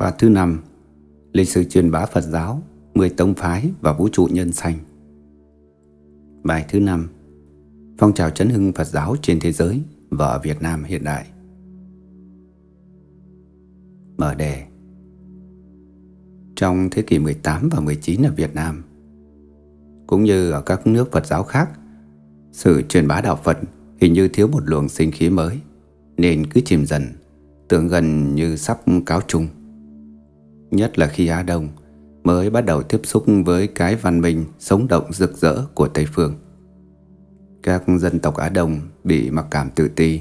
và thứ năm, Lịch sử truyền bá Phật giáo 10 tông phái và vũ trụ nhân sanh. Bài thứ năm, Phong trào chấn hưng Phật giáo trên thế giới và ở Việt Nam hiện đại. Mở đề, Trong thế kỷ 18 và 19 ở Việt Nam, Cũng như ở các nước Phật giáo khác, Sự truyền bá đạo Phật hình như thiếu một luồng sinh khí mới, Nên cứ chìm dần, Tưởng gần như sắp cáo chung. Nhất là khi Á Đông mới bắt đầu tiếp xúc với cái văn minh sống động rực rỡ của Tây Phương. Các dân tộc Á Đông bị mặc cảm tự ti,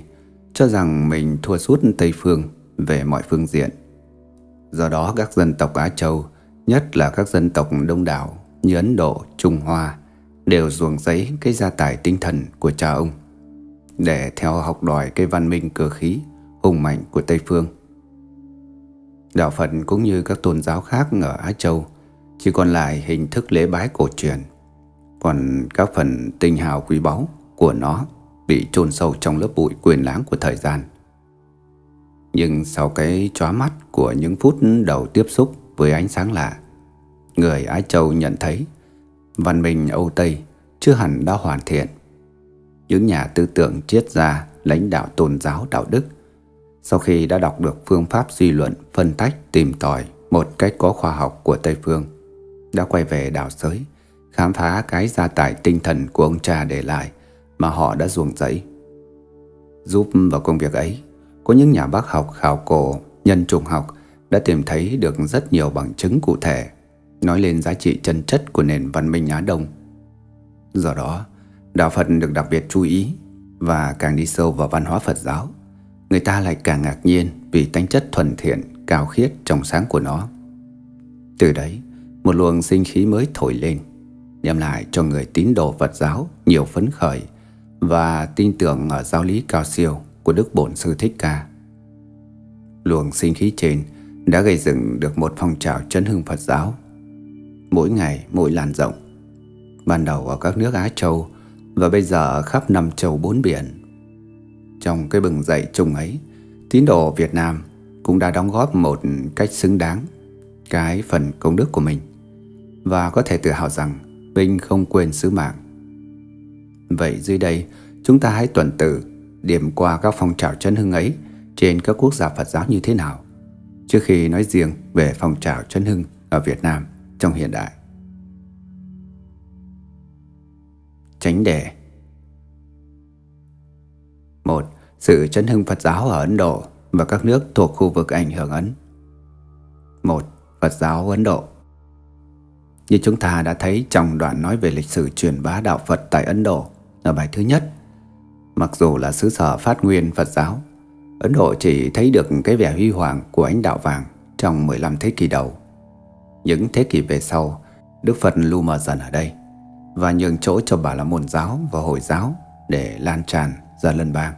cho rằng mình thua suốt Tây Phương về mọi phương diện. Do đó các dân tộc Á Châu, nhất là các dân tộc đông đảo như Ấn Độ, Trung Hoa, đều ruồng giấy cái gia tài tinh thần của cha ông để theo học đòi cái văn minh cơ khí hùng mạnh của Tây Phương. Đạo Phật cũng như các tôn giáo khác ở Á Châu chỉ còn lại hình thức lễ bái cổ truyền. Còn các phần tinh hào quý báu của nó bị chôn sâu trong lớp bụi quyền láng của thời gian. Nhưng sau cái chóa mắt của những phút đầu tiếp xúc với ánh sáng lạ, người Á Châu nhận thấy văn minh Âu Tây chưa hẳn đã hoàn thiện. Những nhà tư tưởng triết gia, lãnh đạo tôn giáo đạo đức sau khi đã đọc được phương pháp suy luận, phân tách, tìm tòi một cách có khoa học của Tây Phương, đã quay về đảo giới, khám phá cái gia tài tinh thần của ông cha để lại mà họ đã ruồng rẫy. Giúp vào công việc ấy, có những nhà bác học khảo cổ, nhân trùng học đã tìm thấy được rất nhiều bằng chứng cụ thể nói lên giá trị chân chất của nền văn minh Á Đông. Do đó, đạo Phật được đặc biệt chú ý và càng đi sâu vào văn hóa Phật giáo người ta lại càng ngạc nhiên vì tính chất thuần thiện, cao khiết, trong sáng của nó. Từ đấy, một luồng sinh khí mới thổi lên, đem lại cho người tín đồ Phật giáo nhiều phấn khởi và tin tưởng ở giáo lý cao siêu của Đức Bổn Sư Thích Ca. Luồng sinh khí trên đã gây dựng được một phong trào chấn hưng Phật giáo. Mỗi ngày mỗi làn rộng. Ban đầu ở các nước Á Châu và bây giờ ở khắp năm châu bốn biển trong cái bừng dậy chung ấy, tín đồ Việt Nam cũng đã đóng góp một cách xứng đáng cái phần công đức của mình và có thể tự hào rằng mình không quên sứ mạng. Vậy dưới đây, chúng ta hãy tuần tự điểm qua các phong trào chân hưng ấy trên các quốc gia Phật giáo như thế nào trước khi nói riêng về phong trào chân hưng ở Việt Nam trong hiện đại. Tránh đề 1. Sự chấn hưng Phật giáo ở Ấn Độ và các nước thuộc khu vực ảnh hưởng Ấn 1. Phật giáo Ấn Độ Như chúng ta đã thấy trong đoạn nói về lịch sử truyền bá đạo Phật tại Ấn Độ, ở bài thứ nhất, Mặc dù là xứ sở phát nguyên Phật giáo, Ấn Độ chỉ thấy được cái vẻ huy hoàng của ánh đạo vàng trong 15 thế kỷ đầu Những thế kỷ về sau, Đức Phật lưu mờ dần ở đây và nhường chỗ cho Bà La Môn giáo và Hồi giáo để lan tràn ra lân bang.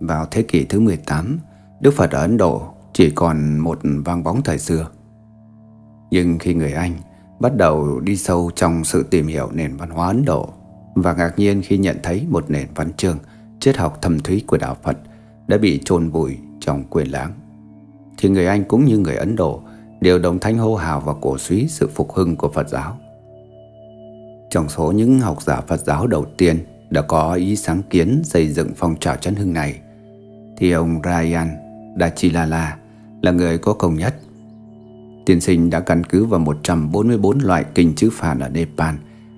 Vào thế kỷ thứ 18, Đức Phật ở Ấn Độ chỉ còn một vang bóng thời xưa. Nhưng khi người Anh bắt đầu đi sâu trong sự tìm hiểu nền văn hóa Ấn Độ và ngạc nhiên khi nhận thấy một nền văn chương, triết học thâm thúy của đạo Phật đã bị chôn vùi trong quyền lãng, thì người Anh cũng như người Ấn Độ đều đồng thanh hô hào và cổ suý sự phục hưng của Phật giáo. Trong số những học giả Phật giáo đầu tiên đã có ý sáng kiến xây dựng phong trào chấn hưng này thì ông Ryan Dachilala là người có công nhất. Tiên sinh đã căn cứ vào 144 loại kinh chữ Phạn ở Nepal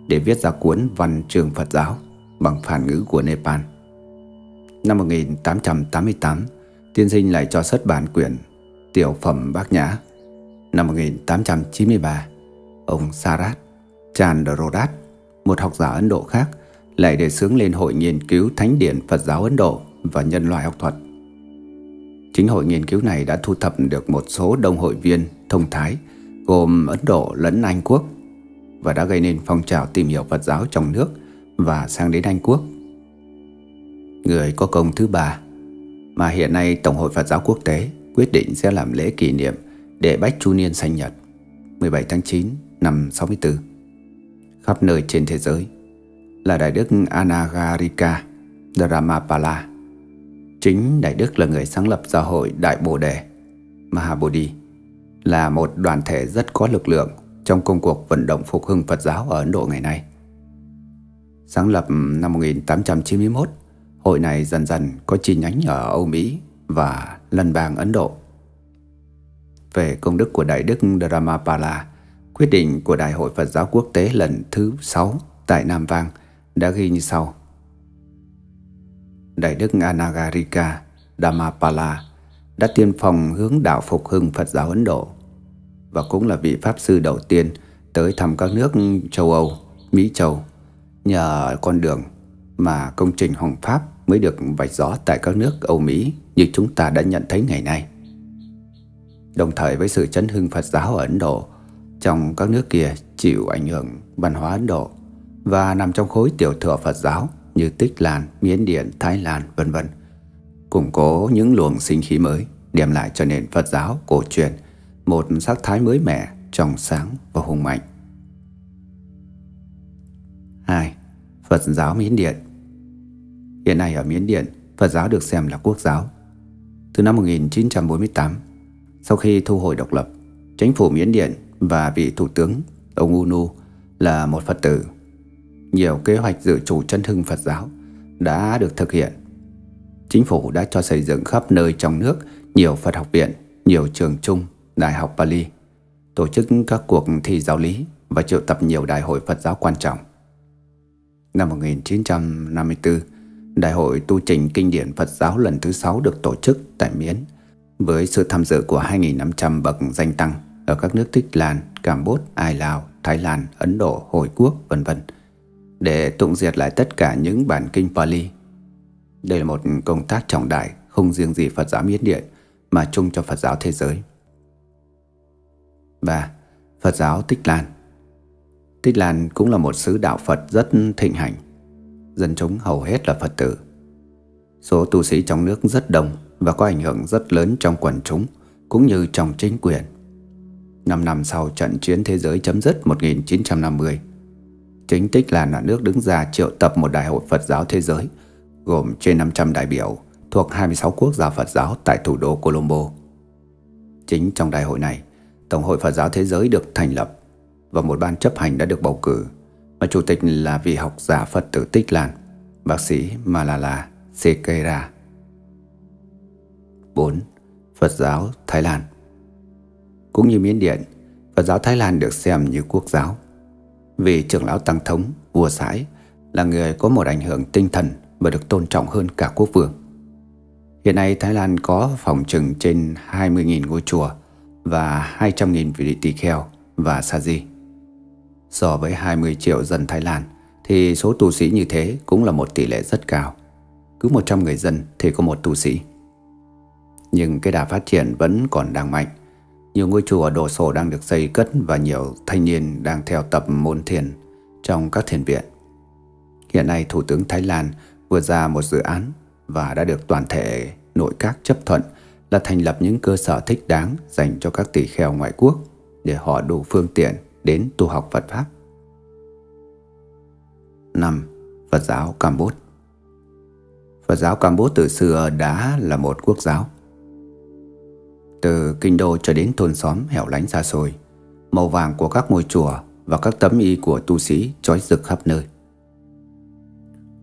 để viết ra cuốn Văn trường Phật giáo bằng phản ngữ của Nepal. Năm 1888, tiên sinh lại cho xuất bản quyển Tiểu phẩm Bác Nhã. Năm 1893, ông Sarat Chandrodat, một học giả Ấn Độ khác, lại đề xướng lên Hội Nghiên cứu Thánh điển Phật giáo Ấn Độ và Nhân loại học thuật. Chính hội nghiên cứu này đã thu thập được một số đông hội viên thông thái, gồm Ấn Độ lẫn Anh Quốc, và đã gây nên phong trào tìm hiểu Phật giáo trong nước và sang đến Anh Quốc. Người có công thứ ba, mà hiện nay Tổng hội Phật giáo quốc tế quyết định sẽ làm lễ kỷ niệm để Bách Chu Niên sanh nhật 17 tháng 9 năm 64 khắp nơi trên thế giới là Đại Đức Anagarika Dharmapala. Chính Đại Đức là người sáng lập giáo hội Đại Bồ Đề, Mahabodhi là một đoàn thể rất có lực lượng trong công cuộc vận động phục hưng Phật giáo ở Ấn Độ ngày nay. Sáng lập năm 1891, hội này dần dần có chi nhánh ở Âu Mỹ và lân bang Ấn Độ. Về công đức của Đại Đức Dharmapala, quyết định của Đại hội Phật giáo quốc tế lần thứ 6 tại Nam Vang đã ghi như sau. Đại Đức Anagarika Dhammapala đã tiên phong hướng đạo phục hưng Phật giáo Ấn Độ và cũng là vị Pháp sư đầu tiên tới thăm các nước châu Âu, Mỹ Châu nhờ con đường mà công trình Hồng Pháp mới được vạch rõ tại các nước Âu Mỹ như chúng ta đã nhận thấy ngày nay. Đồng thời với sự chấn hưng Phật giáo ở Ấn Độ, trong các nước kia chịu ảnh hưởng văn hóa Ấn Độ và nằm trong khối tiểu thừa Phật giáo như Tích Lan, Miến Điện, Thái Lan, vân vân, củng cố những luồng sinh khí mới, đem lại cho nền Phật giáo cổ truyền một sắc thái mới mẻ, trong sáng và hùng mạnh. 2. Phật giáo Miến Điện Hiện nay ở Miến Điện, Phật giáo được xem là quốc giáo. Từ năm 1948, sau khi thu hồi độc lập, chính phủ Miến Điện và vị thủ tướng ông Unu là một Phật tử. Nhiều kế hoạch dự chủ chân hưng Phật giáo đã được thực hiện. Chính phủ đã cho xây dựng khắp nơi trong nước nhiều Phật học viện, nhiều trường trung, đại học Bali, tổ chức các cuộc thi giáo lý và triệu tập nhiều đại hội Phật giáo quan trọng. Năm 1954, Đại hội tu trình kinh điển Phật giáo lần thứ 6 được tổ chức tại Miến với sự tham dự của 2.500 bậc danh tăng ở các nước Thích Lan, Campuchia, Ai Lào, Thái Lan, Ấn Độ, Hồi Quốc, vân vân để tụng diệt lại tất cả những bản kinh Pali. Đây là một công tác trọng đại không riêng gì Phật giáo Miến Điện mà chung cho Phật giáo thế giới. 3. Phật giáo Tích Lan Tích Lan cũng là một xứ đạo Phật rất thịnh hành. Dân chúng hầu hết là Phật tử. Số tu sĩ trong nước rất đông và có ảnh hưởng rất lớn trong quần chúng cũng như trong chính quyền. Năm năm sau trận chiến thế giới chấm dứt 1950, chính Tích là là nước đứng ra triệu tập một đại hội Phật giáo thế giới gồm trên 500 đại biểu thuộc 26 quốc gia Phật giáo tại thủ đô Colombo. Chính trong đại hội này, Tổng hội Phật giáo Thế giới được thành lập và một ban chấp hành đã được bầu cử mà chủ tịch là vị học giả Phật tử Tích Lan, bác sĩ Malala Sekera. 4. Phật giáo Thái Lan Cũng như Miến Điện, Phật giáo Thái Lan được xem như quốc giáo. Vì trưởng lão Tăng Thống, vua sãi, là người có một ảnh hưởng tinh thần và được tôn trọng hơn cả quốc vương. Hiện nay Thái Lan có phòng trừng trên 20.000 ngôi chùa và 200.000 vị tỳ kheo và sa di. So với 20 triệu dân Thái Lan thì số tu sĩ như thế cũng là một tỷ lệ rất cao. Cứ 100 người dân thì có một tu sĩ. Nhưng cái đà phát triển vẫn còn đang mạnh. Nhiều ngôi chùa đồ sộ đang được xây cất và nhiều thanh niên đang theo tập môn thiền trong các thiền viện. Hiện nay, Thủ tướng Thái Lan vừa ra một dự án và đã được toàn thể nội các chấp thuận là thành lập những cơ sở thích đáng dành cho các tỷ kheo ngoại quốc để họ đủ phương tiện đến tu học Phật Pháp. 5. Phật giáo Campuchia Phật giáo Campuchia từ xưa đã là một quốc giáo. Từ kinh đô cho đến thôn xóm hẻo lánh xa xôi, màu vàng của các ngôi chùa và các tấm y của tu sĩ trói rực khắp nơi.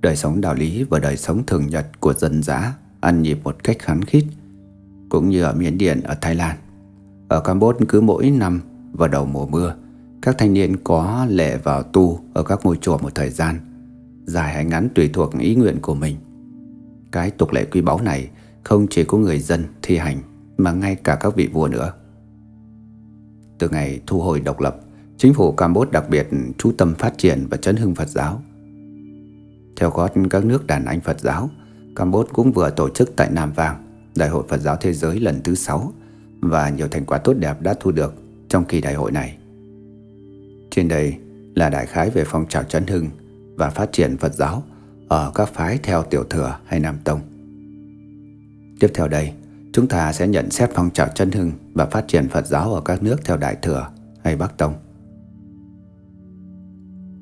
Đời sống đạo lý và đời sống thường nhật của dân dã ăn nhịp một cách khắn khít, cũng như ở Miến Điện ở Thái Lan. Ở Campuchia cứ mỗi năm vào đầu mùa mưa, các thanh niên có lệ vào tu ở các ngôi chùa một thời gian, dài hay ngắn tùy thuộc ý nguyện của mình. Cái tục lệ quý báu này không chỉ có người dân thi hành mà ngay cả các vị vua nữa. Từ ngày thu hồi độc lập, chính phủ Campuchia đặc biệt chú tâm phát triển và chấn hưng Phật giáo. Theo gót các nước đàn anh Phật giáo, Campuchia cũng vừa tổ chức tại Nam Vang Đại hội Phật giáo Thế giới lần thứ 6 và nhiều thành quả tốt đẹp đã thu được trong kỳ đại hội này. Trên đây là đại khái về phong trào chấn hưng và phát triển Phật giáo ở các phái theo Tiểu Thừa hay Nam Tông. Tiếp theo đây, chúng ta sẽ nhận xét phong trào chân hưng và phát triển Phật giáo ở các nước theo Đại Thừa hay Bắc Tông.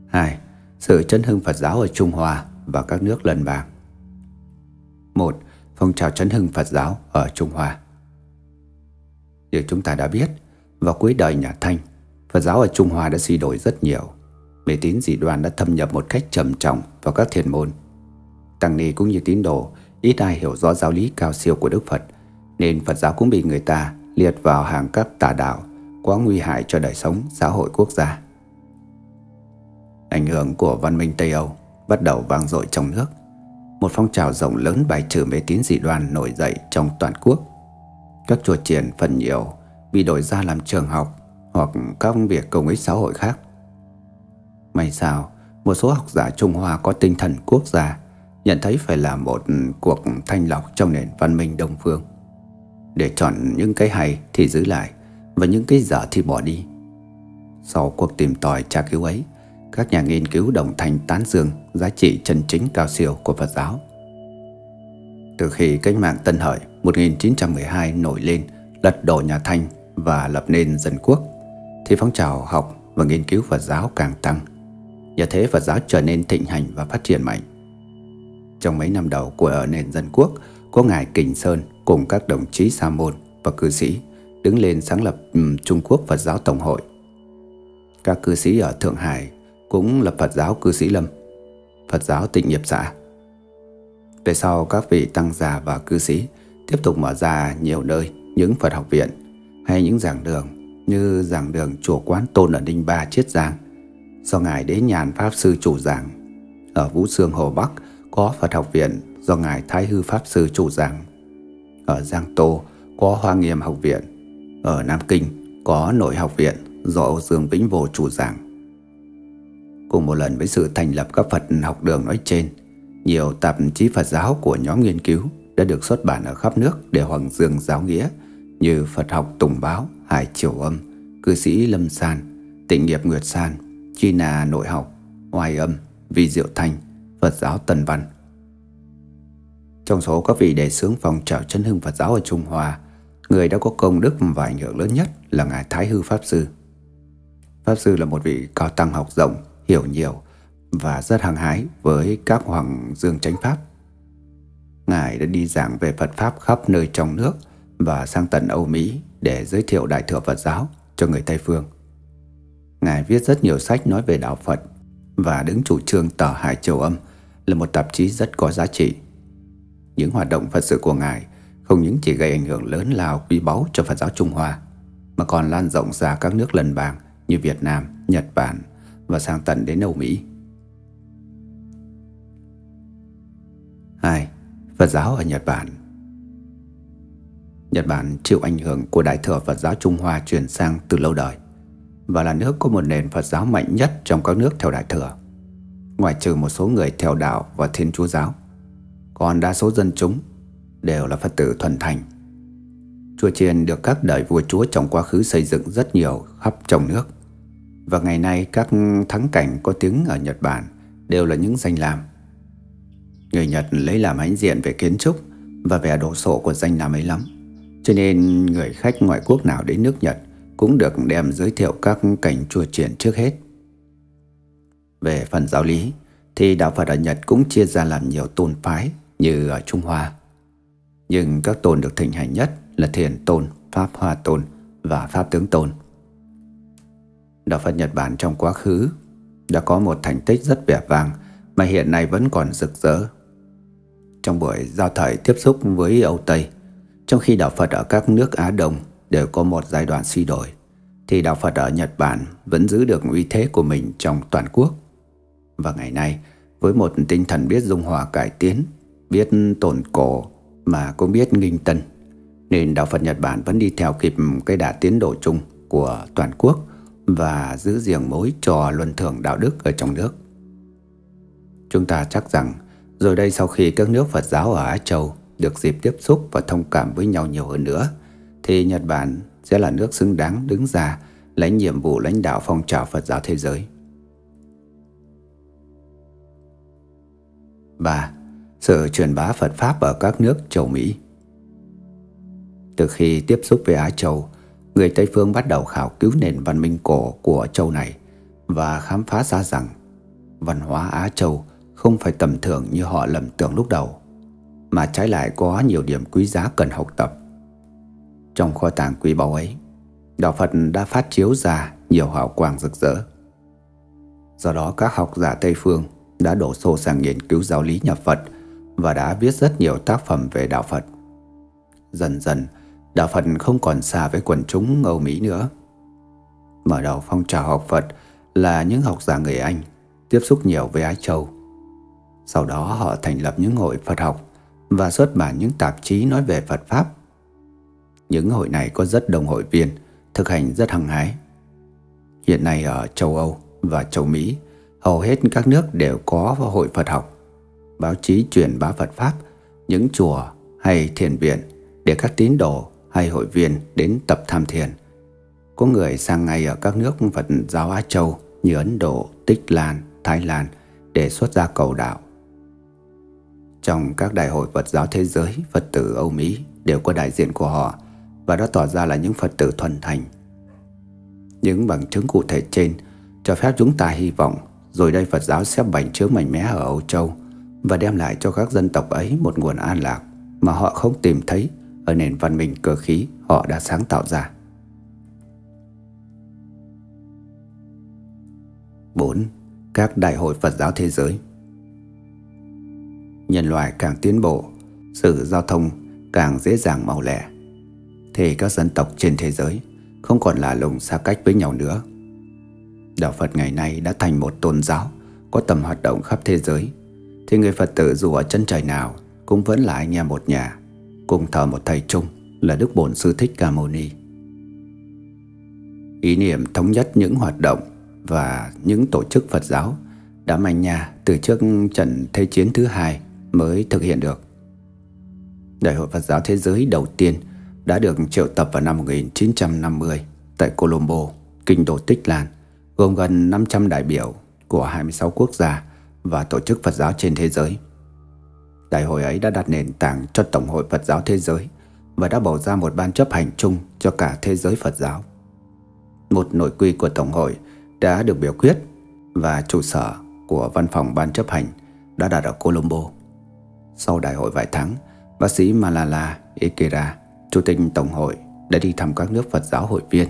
2. Sự chân hưng Phật giáo ở Trung Hoa và các nước lần bang 1. Phong trào chấn hưng Phật giáo ở Trung Hoa Như chúng ta đã biết, vào cuối đời nhà Thanh, Phật giáo ở Trung Hoa đã suy đổi rất nhiều. Mê tín dị đoan đã thâm nhập một cách trầm trọng vào các thiền môn. Tăng ni cũng như tín đồ, ít ai hiểu rõ giáo lý cao siêu của Đức Phật, nên Phật giáo cũng bị người ta liệt vào hàng các tà đạo quá nguy hại cho đời sống xã hội quốc gia. Ảnh hưởng của văn minh Tây Âu bắt đầu vang dội trong nước. Một phong trào rộng lớn bài trừ mê tín dị đoan nổi dậy trong toàn quốc. Các chùa chiền phần nhiều bị đổi ra làm trường học hoặc các việc công ích xã hội khác. May sao, một số học giả Trung Hoa có tinh thần quốc gia nhận thấy phải là một cuộc thanh lọc trong nền văn minh Đông Phương. Để chọn những cái hay thì giữ lại và những cái dở thì bỏ đi. Sau cuộc tìm tòi tra cứu ấy, các nhà nghiên cứu đồng thanh tán dương giá trị chân chính cao siêu của Phật giáo. Từ khi cách mạng Tân Hợi 1912 nổi lên, lật đổ nhà Thanh và lập nên dân quốc, thì phong trào học và nghiên cứu Phật giáo càng tăng. Nhờ thế Phật giáo trở nên thịnh hành và phát triển mạnh. Trong mấy năm đầu của nền dân quốc, có Ngài Kình Sơn cùng các đồng chí Sa môn và cư sĩ đứng lên sáng lập Trung Quốc Phật giáo Tổng hội. Các cư sĩ ở Thượng Hải cũng lập Phật giáo cư sĩ Lâm, Phật giáo tịnh nghiệp xã. Về sau các vị tăng già và cư sĩ tiếp tục mở ra nhiều nơi những Phật học viện hay những giảng đường như giảng đường chùa quán tôn ở Ninh Ba Chiết Giang do Ngài Đế Nhàn Pháp Sư chủ giảng. Ở Vũ Sương Hồ Bắc có Phật học viện do Ngài Thái Hư Pháp Sư chủ giảng. Ở Giang Tô có Hoa Nghiêm học viện. Ở Nam Kinh có Nội học viện do Âu Dương Vĩnh Vô chủ giảng. Cùng một lần với sự thành lập các Phật học đường nói trên, nhiều tạp chí Phật giáo của nhóm nghiên cứu đã được xuất bản ở khắp nước để hoàng dương giáo nghĩa như Phật học Tùng Báo, Hải Triều Âm, Cư sĩ Lâm San, Tịnh nghiệp Nguyệt San, Chi Nà Nội học, Hoài Âm, Vi Diệu Thanh, Phật giáo Tần Văn. Trong số các vị đề xướng phong trào chân hưng Phật giáo ở Trung Hoa, người đã có công đức và ảnh hưởng lớn nhất là Ngài Thái Hư Pháp Sư. Pháp Sư là một vị cao tăng học rộng, hiểu nhiều và rất hăng hái với các hoàng dương chánh pháp. Ngài đã đi giảng về Phật Pháp khắp nơi trong nước và sang tận Âu Mỹ để giới thiệu Đại thừa Phật giáo cho người Tây Phương. Ngài viết rất nhiều sách nói về đạo Phật và đứng chủ trương tờ Hải Châu Âm là một tạp chí rất có giá trị. Những hoạt động Phật sự của Ngài không những chỉ gây ảnh hưởng lớn lao quý báu cho Phật giáo Trung Hoa, mà còn lan rộng ra các nước lần bang như Việt Nam, Nhật Bản và sang tận đến Âu Mỹ. 2. Phật giáo ở Nhật Bản Nhật Bản chịu ảnh hưởng của Đại thừa Phật giáo Trung Hoa truyền sang từ lâu đời và là nước có một nền Phật giáo mạnh nhất trong các nước theo Đại thừa, ngoại trừ một số người theo đạo và Thiên Chúa giáo. Còn đa số dân chúng đều là Phật tử thuần thành. Chùa chiền được các đời vua chúa trong quá khứ xây dựng rất nhiều khắp trong nước. Và ngày nay các thắng cảnh có tiếng ở Nhật Bản đều là những danh lam. Người Nhật lấy làm hãnh diện về kiến trúc và vẻ đồ sộ của danh lam ấy lắm. Cho nên người khách ngoại quốc nào đến nước Nhật cũng được đem giới thiệu các cảnh chùa triển trước hết. Về phần giáo lý thì đạo Phật ở Nhật cũng chia ra làm nhiều tôn phái như ở Trung Hoa. Nhưng các tôn được thịnh hành nhất là Thiền Tôn, Pháp Hoa Tôn và Pháp Tướng Tôn. Đạo Phật Nhật Bản trong quá khứ đã có một thành tích rất vẻ vang mà hiện nay vẫn còn rực rỡ. Trong buổi giao thời tiếp xúc với Âu Tây, trong khi đạo Phật ở các nước Á Đông đều có một giai đoạn suy đổi, thì đạo Phật ở Nhật Bản vẫn giữ được uy thế của mình trong toàn quốc. Và ngày nay, với một tinh thần biết dung hòa cải tiến, biết tổn cổ mà cũng biết nghinh tân, nên đạo Phật Nhật Bản vẫn đi theo kịp cái đà tiến độ chung của toàn quốc và giữ giềng mối trò luân thường đạo đức ở trong nước. Chúng ta chắc rằng rồi đây sau khi các nước Phật giáo ở Á Châu được dịp tiếp xúc và thông cảm với nhau nhiều hơn nữa, thì Nhật Bản sẽ là nước xứng đáng đứng ra lấy nhiệm vụ lãnh đạo phong trào Phật giáo thế giới. 3. Sự truyền bá Phật Pháp ở các nước châu Mỹ Từ khi tiếp xúc với Á Châu, người Tây Phương bắt đầu khảo cứu nền văn minh cổ của châu này và khám phá ra rằng văn hóa Á Châu không phải tầm thường như họ lầm tưởng lúc đầu, mà trái lại có nhiều điểm quý giá cần học tập. Trong kho tàng quý báu ấy Đạo Phật đã phát chiếu ra nhiều hào quang rực rỡ Do đó các học giả Tây Phương đã đổ xô sang nghiên cứu giáo lý nhập Phật và đã viết rất nhiều tác phẩm về đạo Phật. Dần dần, đạo Phật không còn xa với quần chúng Âu Mỹ nữa. Mở đầu phong trào học Phật là những học giả người Anh tiếp xúc nhiều với Ái Châu. Sau đó họ thành lập những hội Phật học và xuất bản những tạp chí nói về Phật Pháp. Những hội này có rất đông hội viên, thực hành rất hăng hái. Hiện nay ở châu Âu và châu Mỹ, hầu hết các nước đều có hội Phật học. Báo chí truyền bá Phật Pháp, những chùa hay thiền viện để các tín đồ hay hội viên đến tập tham thiền. Có người sang ngay ở các nước Phật giáo Á Châu như Ấn Độ, Tích Lan, Thái Lan để xuất gia cầu đạo. Trong các đại hội Phật giáo thế giới, Phật tử Âu Mỹ đều có đại diện của họ và đã tỏ ra là những Phật tử thuần thành. Những bằng chứng cụ thể trên cho phép chúng ta hy vọng rồi đây Phật giáo sẽ bành trướng mạnh mẽ ở Âu Châu và đem lại cho các dân tộc ấy một nguồn an lạc mà họ không tìm thấy ở nền văn minh cơ khí họ đã sáng tạo ra. 4. Các đại hội Phật giáo thế giới Nhân loại càng tiến bộ, sự giao thông càng dễ dàng mau lẻ, thì các dân tộc trên thế giới không còn là lùng xa cách với nhau nữa. Đạo Phật ngày nay đã thành một tôn giáo có tầm hoạt động khắp thế giới, thì người Phật tử dù ở chân trời nào cũng vẫn là anh em một nhà, cùng thờ một thầy chung là Đức Bổn Sư Thích Ca Mâu Ni. Ý niệm thống nhất những hoạt động và những tổ chức Phật giáo đã manh nhà từ trước trận Thế chiến thứ hai mới thực hiện được. Đại hội Phật giáo Thế giới đầu tiên đã được triệu tập vào năm 1950 tại Colombo, kinh đô Tích Lan, gồm gần 500 đại biểu của 26 quốc gia và tổ chức Phật giáo trên thế giới. Đại hội ấy đã đặt nền tảng cho Tổng hội Phật giáo Thế giới và đã bầu ra một ban chấp hành chung cho cả thế giới Phật giáo. Một nội quy của Tổng hội đã được biểu quyết và trụ sở của văn phòng ban chấp hành đã đặt ở Colombo. Sau đại hội vài tháng, bác sĩ Malala Ikera, chủ tịch Tổng hội, đã đi thăm các nước Phật giáo hội viên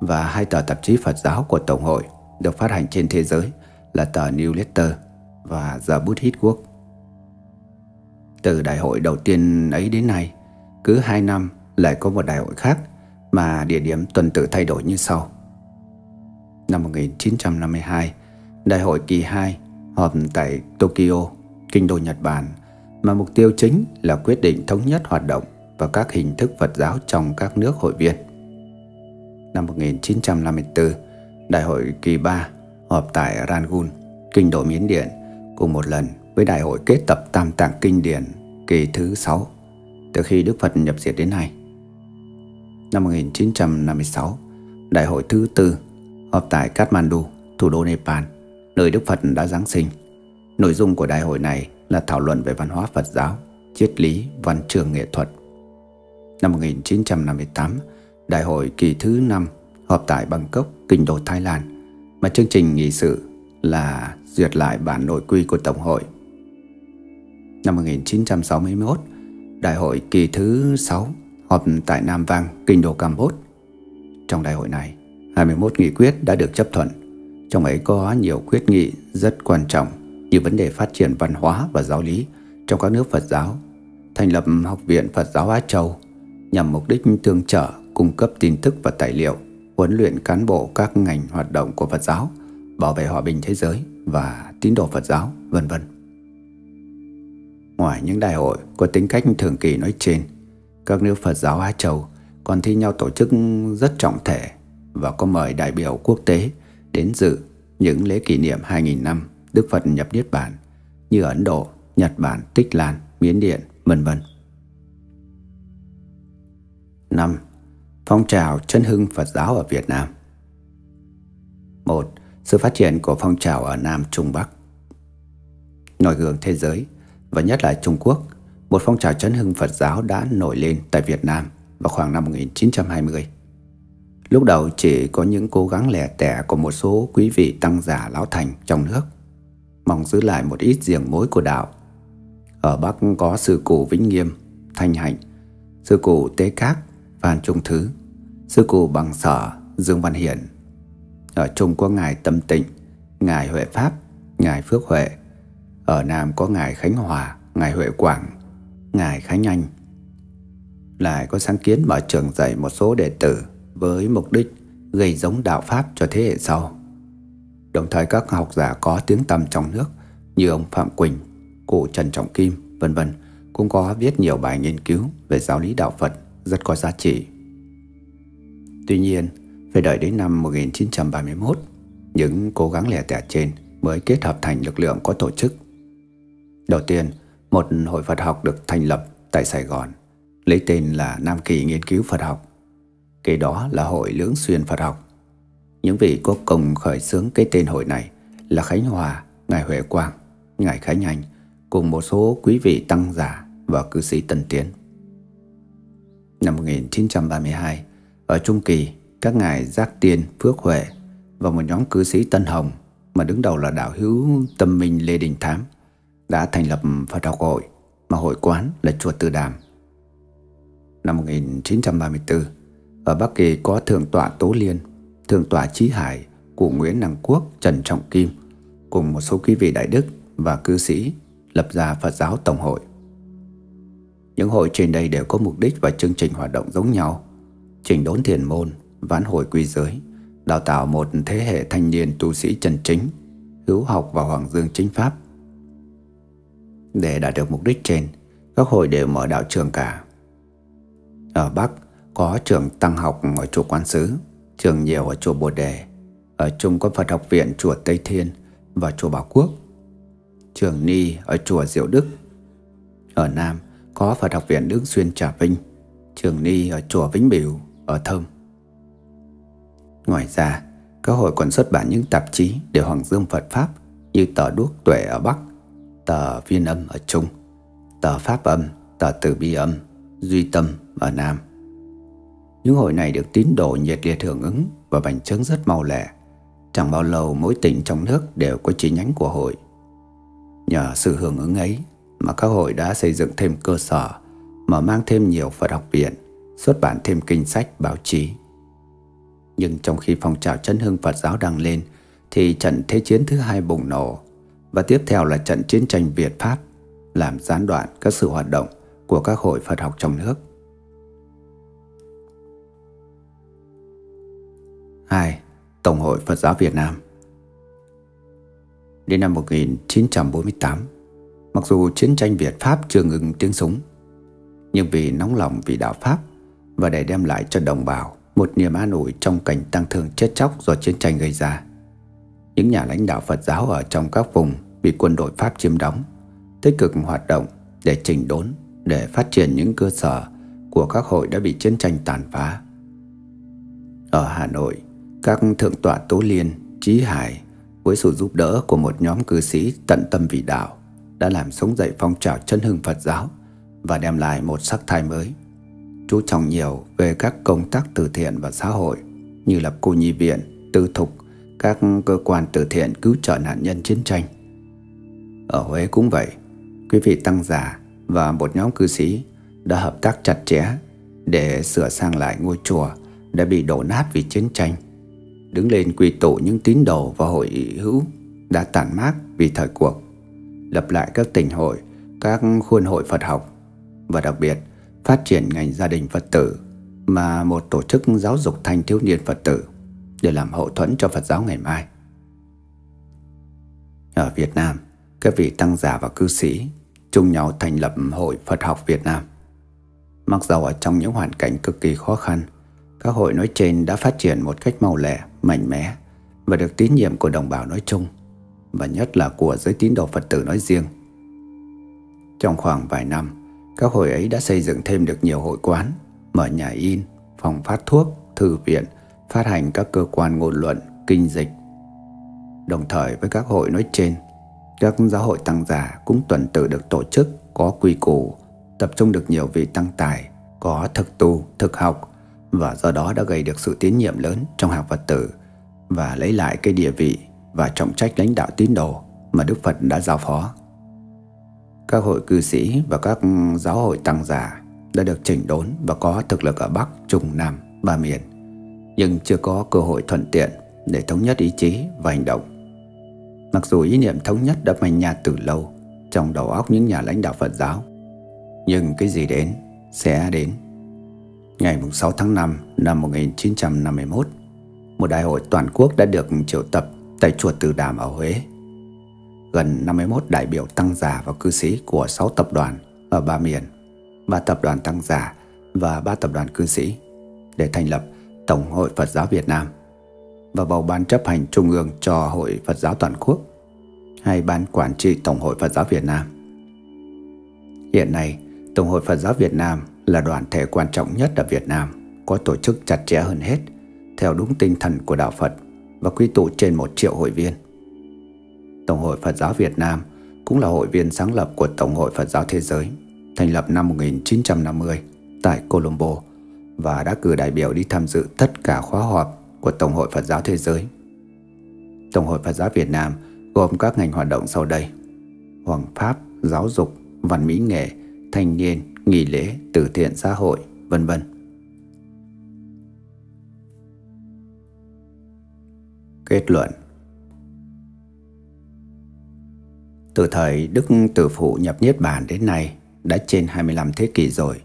và hai tờ tạp chí Phật giáo của Tổng hội được phát hành trên thế giới là tờ New Letter và The Buddhist Quốc. Từ đại hội đầu tiên ấy đến nay, cứ hai năm lại có một đại hội khác mà địa điểm tuần tự thay đổi như sau. Năm 1952, đại hội kỳ 2 họp tại Tokyo, kinh đô Nhật Bản mà mục tiêu chính là quyết định thống nhất hoạt động và các hình thức Phật giáo trong các nước hội viên. Năm 1954, Đại hội kỳ 3 họp tại Rangoon, kinh đô Miến Điện, cùng một lần với Đại hội kết tập Tam Tạng Kinh Điển kỳ thứ 6 từ khi Đức Phật nhập diệt đến nay. Năm 1956, Đại hội thứ tư họp tại Kathmandu, thủ đô Nepal, nơi Đức Phật đã Giáng sinh. Nội dung của đại hội này là thảo luận về văn hóa Phật giáo, triết lý, văn trường nghệ thuật. Năm 1958, Đại hội kỳ thứ 5 họp tại Bangkok, kinh đô Thái Lan, mà chương trình nghị sự là duyệt lại bản nội quy của Tổng hội. Năm 1961, Đại hội kỳ thứ 6 họp tại Nam Vang, kinh đô Campuchia. Trong đại hội này, 21 nghị quyết đã được chấp thuận. Trong ấy có nhiều quyết nghị rất quan trọng như vấn đề phát triển văn hóa và giáo lý trong các nước Phật giáo, thành lập Học viện Phật giáo Á Châu nhằm mục đích tương trợ, cung cấp tin tức và tài liệu, huấn luyện cán bộ các ngành hoạt động của Phật giáo, bảo vệ hòa bình thế giới và tín đồ Phật giáo, vân vân. Ngoài những đại hội có tính cách thường kỳ nói trên, các nước Phật giáo Á Châu còn thi nhau tổ chức rất trọng thể và có mời đại biểu quốc tế đến dự những lễ kỷ niệm 2.000 năm Đức Phật nhập Niết Bản như Ấn Độ, Nhật Bản, Tích Lan, Miến Điện, vân vân. 5. Phong trào chân hưng Phật giáo ở Việt Nam 1. Sự phát triển của phong trào ở Nam Trung Bắc Nổi gương thế giới và nhất là Trung Quốc, một phong trào chấn hưng Phật giáo đã nổi lên tại Việt Nam vào khoảng năm 1920. Lúc đầu chỉ có những cố gắng lẻ tẻ của một số quý vị tăng giả lão thành trong nước mong giữ lại một ít riêng mối của đạo. Ở Bắc có sư cụ Vĩnh Nghiêm, Thanh Hạnh, sư cụ Tế Các Phan Trung Thứ, Sư Cụ Bằng Sở, Dương Văn Hiển. Ở Trung có Ngài Tâm Tịnh, Ngài Huệ Pháp, Ngài Phước Huệ. Ở Nam có Ngài Khánh Hòa, Ngài Huệ Quảng, Ngài Khánh Anh. Lại có sáng kiến mở trường dạy một số đệ tử với mục đích gây giống đạo Pháp cho thế hệ sau. Đồng thời các học giả có tiếng tăm trong nước như ông Phạm Quỳnh, cụ Trần Trọng Kim, vân vân cũng có viết nhiều bài nghiên cứu về giáo lý đạo Phật rất có giá trị. Tuy nhiên, phải đợi đến năm 1931, những cố gắng lẻ tẻ trên mới kết hợp thành lực lượng có tổ chức. Đầu tiên, một hội Phật học được thành lập tại Sài Gòn, lấy tên là Nam Kỳ Nghiên cứu Phật học. Kế đó là Hội Lưỡng Xuyên Phật học. Những vị có cùng khởi xướng cái tên hội này là Khánh Hòa, Ngài Huệ Quang, Ngài Khánh Anh cùng một số quý vị tăng giả và cư sĩ Tân Tiến. Năm 1932, ở Trung Kỳ, các ngài Giác Tiên, Phước Huệ và một nhóm cư sĩ Tân Hồng mà đứng đầu là đạo hữu Tâm Minh Lê Đình Thám đã thành lập Phật học hội mà hội quán là chùa Từ Đàm. Năm 1934, ở Bắc Kỳ có Thượng tọa Tố Liên, Thượng tọa trí Hải, của Nguyễn Năng Quốc, Trần Trọng Kim cùng một số quý vị đại đức và cư sĩ lập ra Phật giáo Tổng hội. Những hội trên đây đều có mục đích và chương trình hoạt động giống nhau, trình đốn thiền môn, vãn hồi quy giới, đào tạo một thế hệ thanh niên tu sĩ chân chính, hữu học và hoàng dương chính pháp. Để đạt được mục đích trên, các hội đều mở đạo trường cả. Ở Bắc có trường tăng học ở chùa Quan Sứ, trường nhiều ở chùa Bồ Đề, ở Trung có Phật học viện chùa Tây Thiên và chùa Bảo Quốc, trường Ni ở chùa Diệu Đức. Ở Nam có Phật học viện Đức Xuyên Trà Vinh, trường Ni ở chùa Vĩnh Biểu ở Thơm. Ngoài ra, các hội còn xuất bản những tạp chí để hoàng dương Phật Pháp như tờ Đuốc Tuệ ở Bắc, tờ Viên Âm ở Trung, tờ Pháp Âm, tờ Từ Bi Âm, Duy Tâm ở Nam. Những hội này được tín đồ nhiệt liệt hưởng ứng và bành trướng rất mau lẹ. Chẳng bao lâu mỗi tỉnh trong nước đều có chi nhánh của hội. Nhờ sự hưởng ứng ấy mà các hội đã xây dựng thêm cơ sở, mở mang thêm nhiều Phật học viện, xuất bản thêm kinh sách, báo chí. Nhưng trong khi phong trào chân hưng Phật giáo đang lên thì trận Thế chiến thứ hai bùng nổ và tiếp theo là trận chiến tranh Việt Pháp làm gián đoạn các sự hoạt động của các hội Phật học trong nước. 2. Tổng hội Phật giáo Việt Nam Đến năm 1948, mặc dù chiến tranh Việt Pháp chưa ngừng tiếng súng, nhưng vì nóng lòng vì đạo Pháp và để đem lại cho đồng bào một niềm an ủi trong cảnh tăng thương chết chóc do chiến tranh gây ra. Những nhà lãnh đạo Phật giáo ở trong các vùng bị quân đội Pháp chiếm đóng, tích cực hoạt động để chỉnh đốn, để phát triển những cơ sở của các hội đã bị chiến tranh tàn phá. Ở Hà Nội, các thượng tọa Tố Liên, Trí Hải với sự giúp đỡ của một nhóm cư sĩ tận tâm vì đạo đã làm sống dậy phong trào chân hưng Phật giáo và đem lại một sắc thái mới chú trọng nhiều về các công tác từ thiện và xã hội như lập cô nhi viện, tư thục, các cơ quan từ thiện cứu trợ nạn nhân chiến tranh. Ở Huế cũng vậy, quý vị tăng giả và một nhóm cư sĩ đã hợp tác chặt chẽ để sửa sang lại ngôi chùa đã bị đổ nát vì chiến tranh, đứng lên quy tụ những tín đồ và hội hữu đã tàn mát vì thời cuộc, lập lại các tỉnh hội, các khuôn hội Phật học và đặc biệt phát triển ngành gia đình Phật tử mà một tổ chức giáo dục thanh thiếu niên Phật tử để làm hậu thuẫn cho Phật giáo ngày mai. Ở Việt Nam, các vị tăng giả và cư sĩ chung nhau thành lập Hội Phật học Việt Nam. Mặc dầu ở trong những hoàn cảnh cực kỳ khó khăn, các hội nói trên đã phát triển một cách mau lẹ, mạnh mẽ và được tín nhiệm của đồng bào nói chung và nhất là của giới tín đồ Phật tử nói riêng. Trong khoảng vài năm, các hội ấy đã xây dựng thêm được nhiều hội quán, mở nhà in, phòng phát thuốc, thư viện, phát hành các cơ quan ngôn luận, kinh dịch. Đồng thời với các hội nói trên, các giáo hội tăng giả cũng tuần tự được tổ chức có quy củ, tập trung được nhiều vị tăng tài, có thực tu, thực học và do đó đã gây được sự tín nhiệm lớn trong học Phật tử và lấy lại cái địa vị và trọng trách lãnh đạo tín đồ mà Đức Phật đã giao phó các hội cư sĩ và các giáo hội tăng giả đã được chỉnh đốn và có thực lực ở Bắc, Trung, Nam, ba miền, nhưng chưa có cơ hội thuận tiện để thống nhất ý chí và hành động. Mặc dù ý niệm thống nhất đã manh nha từ lâu trong đầu óc những nhà lãnh đạo Phật giáo, nhưng cái gì đến sẽ đến. Ngày 6 tháng 5 năm 1951, một đại hội toàn quốc đã được triệu tập tại chùa Từ Đàm ở Huế. Gần 51 đại biểu tăng giả và cư sĩ của 6 tập đoàn ở ba miền, ba tập đoàn tăng giả và ba tập đoàn cư sĩ để thành lập Tổng hội Phật giáo Việt Nam và bầu ban chấp hành trung ương cho Hội Phật giáo toàn quốc hay ban quản trị Tổng hội Phật giáo Việt Nam. Hiện nay, Tổng hội Phật giáo Việt Nam là đoàn thể quan trọng nhất ở Việt Nam, có tổ chức chặt chẽ hơn hết, theo đúng tinh thần của Đạo Phật và quy tụ trên một triệu hội viên. Tổng hội Phật giáo Việt Nam cũng là hội viên sáng lập của Tổng hội Phật giáo Thế giới, thành lập năm 1950 tại Colombo và đã cử đại biểu đi tham dự tất cả khóa họp của Tổng hội Phật giáo Thế giới. Tổng hội Phật giáo Việt Nam gồm các ngành hoạt động sau đây: Hoàng pháp, giáo dục, văn mỹ nghệ, thanh niên, nghỉ lễ, từ thiện xã hội, vân vân. Kết luận Từ thời Đức Tử Phụ nhập Niết Bàn đến nay đã trên 25 thế kỷ rồi,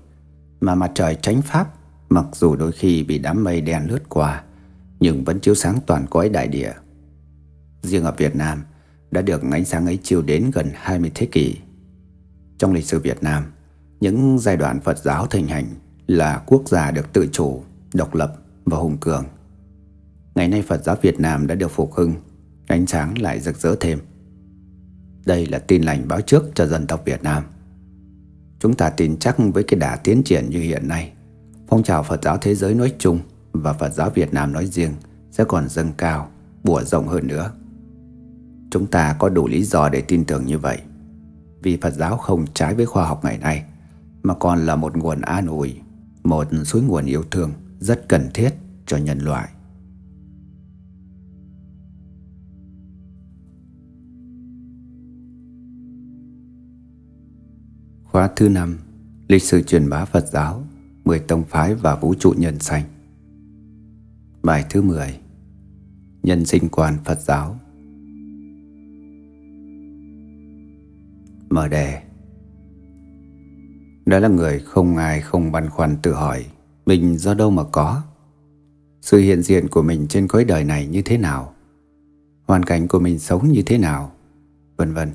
mà mặt trời tránh Pháp mặc dù đôi khi bị đám mây đen lướt qua, nhưng vẫn chiếu sáng toàn cõi đại địa. Riêng ở Việt Nam đã được ánh sáng ấy chiếu đến gần 20 thế kỷ. Trong lịch sử Việt Nam, những giai đoạn Phật giáo thành hành là quốc gia được tự chủ, độc lập và hùng cường. Ngày nay Phật giáo Việt Nam đã được phục hưng, ánh sáng lại rực rỡ thêm. Đây là tin lành báo trước cho dân tộc Việt Nam. Chúng ta tin chắc với cái đà tiến triển như hiện nay, phong trào Phật giáo thế giới nói chung và Phật giáo Việt Nam nói riêng sẽ còn dâng cao, bùa rộng hơn nữa. Chúng ta có đủ lý do để tin tưởng như vậy. Vì Phật giáo không trái với khoa học ngày nay, mà còn là một nguồn an ủi, một suối nguồn yêu thương rất cần thiết cho nhân loại. Khóa thứ 5 Lịch sử truyền bá Phật giáo 10 tông phái và vũ trụ nhân sanh Bài thứ 10 Nhân sinh quan Phật giáo. Mở đề. Đó là người không ai không băn khoăn tự hỏi, Mình do đâu mà có? Sự hiện diện của mình trên cõi đời này như thế nào? Hoàn cảnh của mình sống như thế nào? Vân vân.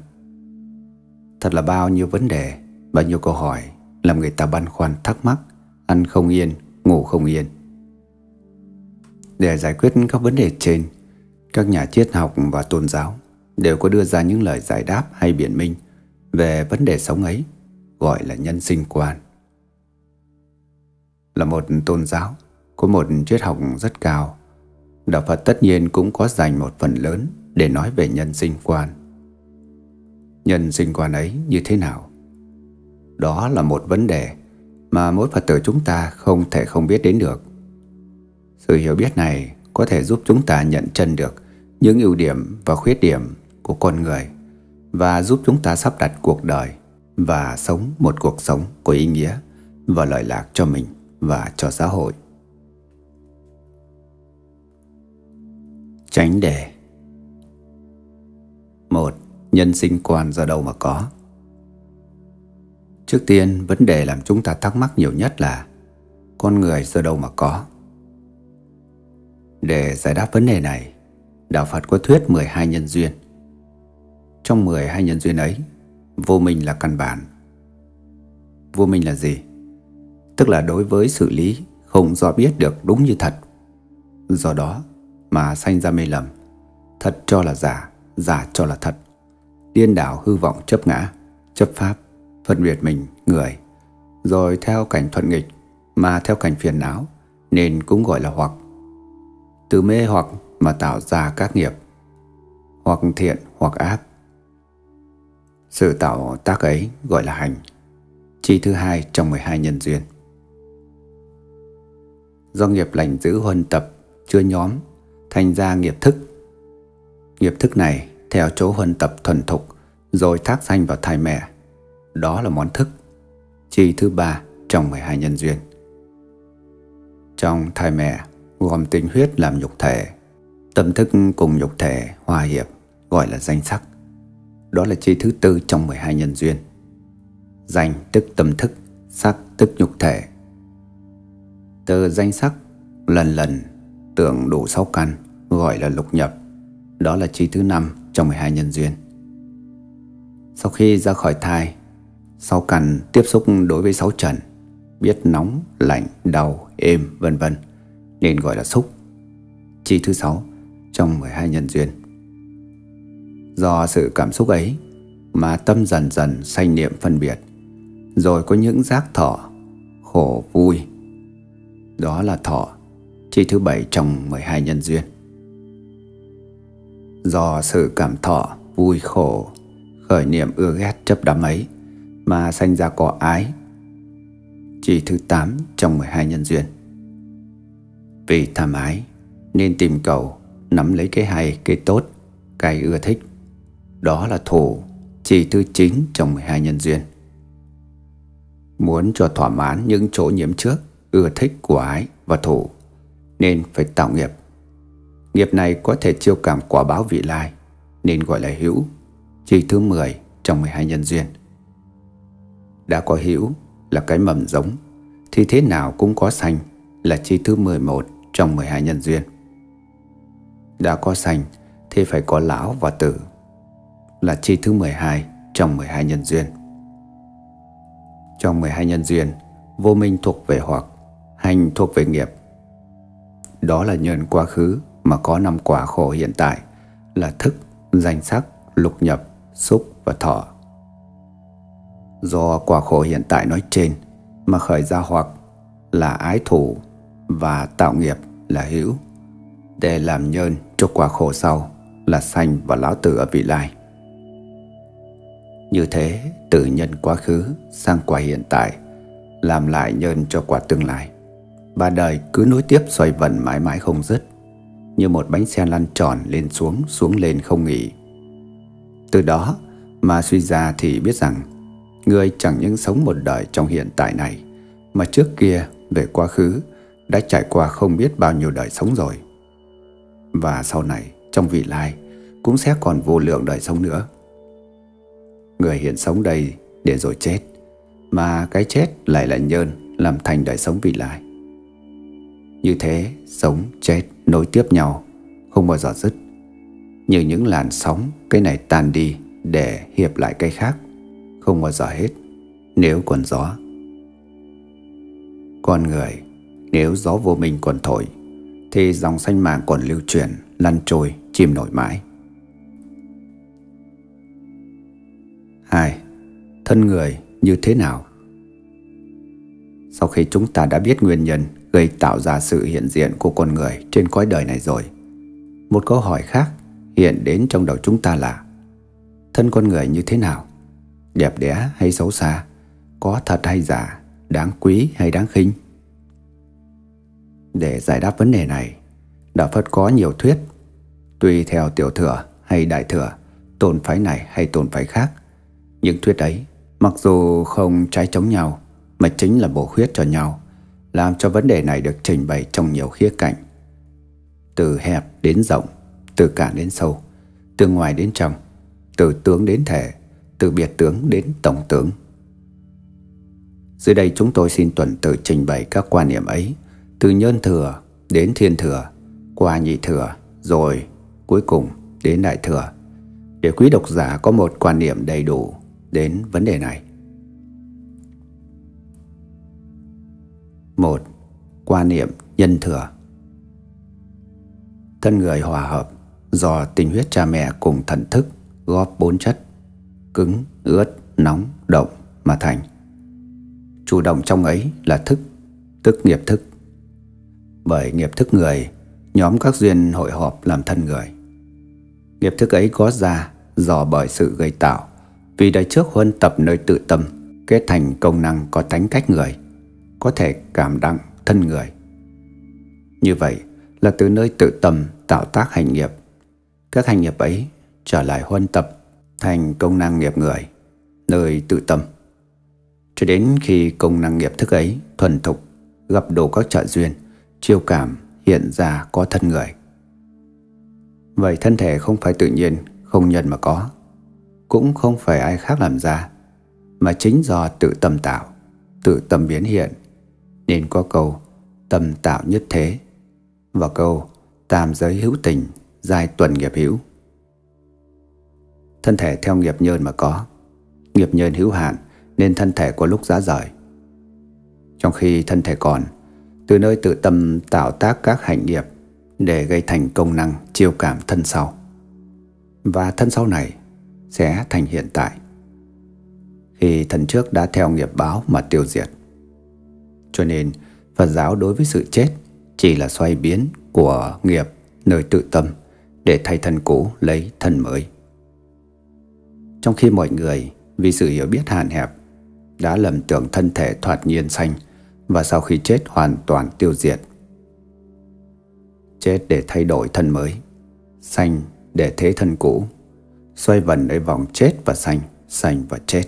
Thật là bao nhiêu vấn đề. Bao nhiêu câu hỏi Làm người ta băn khoăn thắc mắc Ăn không yên, ngủ không yên. Để giải quyết các vấn đề trên Các nhà triết học và tôn giáo Đều có đưa ra những lời giải đáp hay biện minh Về vấn đề sống ấy Gọi là nhân sinh quan. Là một tôn giáo Có một triết học rất cao Đạo Phật tất nhiên cũng có dành một phần lớn Để nói về nhân sinh quan. Nhân sinh quan ấy như thế nào? Đó là một vấn đề mà mỗi Phật tử chúng ta không thể không biết đến được. Sự hiểu biết này có thể giúp chúng ta nhận chân được những ưu điểm và khuyết điểm của con người và giúp chúng ta sắp đặt cuộc đời và sống một cuộc sống có ý nghĩa và lợi lạc cho mình và cho xã hội. Tránh đề một, Nhân sinh quan do đâu mà có Trước tiên, vấn đề làm chúng ta thắc mắc nhiều nhất là con người do đâu mà có? Để giải đáp vấn đề này, Đạo Phật có thuyết 12 nhân duyên. Trong 12 nhân duyên ấy, vô minh là căn bản. Vô minh là gì? Tức là đối với xử lý không do biết được đúng như thật. Do đó mà sanh ra mê lầm, thật cho là giả, giả cho là thật. Điên đảo hư vọng chấp ngã, chấp pháp phân biệt mình, người, rồi theo cảnh thuận nghịch mà theo cảnh phiền não, nên cũng gọi là hoặc. Từ mê hoặc mà tạo ra các nghiệp, hoặc thiện hoặc ác. Sự tạo tác ấy gọi là hành, chi thứ hai trong 12 nhân duyên. Do nghiệp lành giữ huân tập, chưa nhóm, thành ra nghiệp thức. Nghiệp thức này theo chỗ huân tập thuần thục, rồi thác sanh vào thai mẹ đó là món thức. Chi thứ ba trong 12 nhân duyên. Trong thai mẹ gồm tinh huyết làm nhục thể, tâm thức cùng nhục thể hòa hiệp gọi là danh sắc. Đó là chi thứ tư trong 12 nhân duyên. Danh tức tâm thức, sắc tức nhục thể. Từ danh sắc lần lần tưởng đủ sáu căn gọi là lục nhập. Đó là chi thứ năm trong 12 nhân duyên. Sau khi ra khỏi thai, sáu căn tiếp xúc đối với sáu trần, biết nóng, lạnh, đau, êm, vân vân nên gọi là xúc. Chi thứ sáu trong 12 nhân duyên. Do sự cảm xúc ấy mà tâm dần dần sanh niệm phân biệt, rồi có những giác thọ, khổ, vui. Đó là thọ, chi thứ bảy trong 12 nhân duyên. Do sự cảm thọ, vui khổ, khởi niệm ưa ghét chấp đắm ấy mà sanh ra có ái. Chỉ thứ 8 trong 12 nhân duyên. Vì tham ái nên tìm cầu nắm lấy cái hay, cái tốt, cái ưa thích. Đó là thủ, chỉ thứ 9 trong 12 nhân duyên. Muốn cho thỏa mãn những chỗ nhiễm trước, ưa thích của ái và thủ, nên phải tạo nghiệp. Nghiệp này có thể chiêu cảm quả báo vị lai, nên gọi là hữu, Chỉ thứ 10 trong 12 nhân duyên. Đã có hữu là cái mầm giống, thì thế nào cũng có sanh là chi thứ 11 trong 12 nhân duyên. Đã có sanh thì phải có lão và tử là chi thứ 12 trong 12 nhân duyên. Trong 12 nhân duyên, vô minh thuộc về hoặc, hành thuộc về nghiệp. Đó là nhân quá khứ mà có năm quả khổ hiện tại là thức, danh sắc, lục nhập, xúc và thọ. Do quả khổ hiện tại nói trên mà khởi ra hoặc là ái thủ và tạo nghiệp là hữu để làm nhân cho quả khổ sau là sanh và lão tử ở vị lai. Như thế, từ nhân quá khứ sang quả hiện tại, làm lại nhân cho quả tương lai. Ba đời cứ nối tiếp xoay vần mãi mãi không dứt, như một bánh xe lăn tròn lên xuống, xuống lên không nghỉ. Từ đó mà suy ra thì biết rằng, người chẳng những sống một đời trong hiện tại này, mà trước kia về quá khứ đã trải qua không biết bao nhiêu đời sống rồi. Và sau này, trong vị lai, cũng sẽ còn vô lượng đời sống nữa. Người hiện sống đây để rồi chết, mà cái chết lại là nhơn làm thành đời sống vị lai. Như thế, sống, chết, nối tiếp nhau, không bao giờ dứt. Như những làn sóng, cái này tan đi để hiệp lại cái khác, không bao giờ hết, nếu còn gió. Con người nếu gió vô minh còn thổi Thì dòng xanh mạng còn lưu truyền Lăn trôi, chìm nổi mãi hai Thân người như thế nào? Sau khi chúng ta đã biết nguyên nhân gây tạo ra sự hiện diện của con người trên cõi đời này rồi Một câu hỏi khác hiện đến trong đầu chúng ta là Thân con người như thế nào? Đẹp đẽ hay xấu xa? Có thật hay giả? Đáng quý hay đáng khinh? Để giải đáp vấn đề này, Đạo Phật có nhiều thuyết, tùy theo tiểu thừa hay đại thừa, tôn phái này hay tôn phái khác. Những thuyết ấy, mặc dù không trái chống nhau, mà chính là bổ khuyết cho nhau, làm cho vấn đề này được trình bày trong nhiều khía cạnh. Từ hẹp đến rộng, từ cạn đến sâu, từ ngoài đến trong, từ tướng đến thể, từ biệt tướng đến tổng tướng. Dưới đây chúng tôi xin tuần tự trình bày các quan niệm ấy từ nhân thừa đến thiên thừa, qua nhị thừa, rồi cuối cùng đến đại thừa, để quý độc giả có một quan niệm đầy đủ đến vấn đề này. một Quan niệm nhân thừa Thân người hòa hợp do tình huyết cha mẹ cùng thần thức góp bốn chất cứng, ướt, nóng, động mà thành. Chủ động trong ấy là thức, tức nghiệp thức bởi nghiệp thức người, nhóm các duyên hội họp làm thân người. Nghiệp thức ấy có ra do bởi sự gây tạo, vì đời trước huân tập nơi tự tâm, kết thành công năng có tánh cách người, có thể cảm đặng thân người. Như vậy là từ nơi tự tâm tạo tác hành nghiệp. Các hành nghiệp ấy trở lại huân tập thành công năng nghiệp người, nơi tự tâm. cho đến khi công năng nghiệp thức ấy thuần thục gặp đủ các trợ duyên, chiêu cảm hiện ra có thân người. Vậy thân thể không phải tự nhiên, không nhân mà có, cũng không phải ai khác làm ra, mà chính do tự tâm tạo, tự tâm biến hiện, nên có câu tâm tạo nhất thế và câu tam giới hữu tình, giai tuần nghiệp hữu. Thân thể theo nghiệp nhân mà có, nghiệp nhân hữu hạn nên thân thể có lúc giá rời. Trong khi thân thể còn, từ nơi tự tâm tạo tác các hành nghiệp để gây thành công năng chiêu cảm thân sau. Và thân sau này sẽ thành hiện tại. Khi thân trước đã theo nghiệp báo mà tiêu diệt. Cho nên Phật giáo đối với sự chết chỉ là xoay biến của nghiệp nơi tự tâm để thay thân cũ lấy thân mới. Trong khi mọi người vì sự hiểu biết hạn hẹp đã lầm tưởng thân thể thoạt nhiên xanh và sau khi chết hoàn toàn tiêu diệt. Chết để thay đổi thân mới, xanh để thế thân cũ, xoay vần lấy vòng chết và xanh, xanh và chết.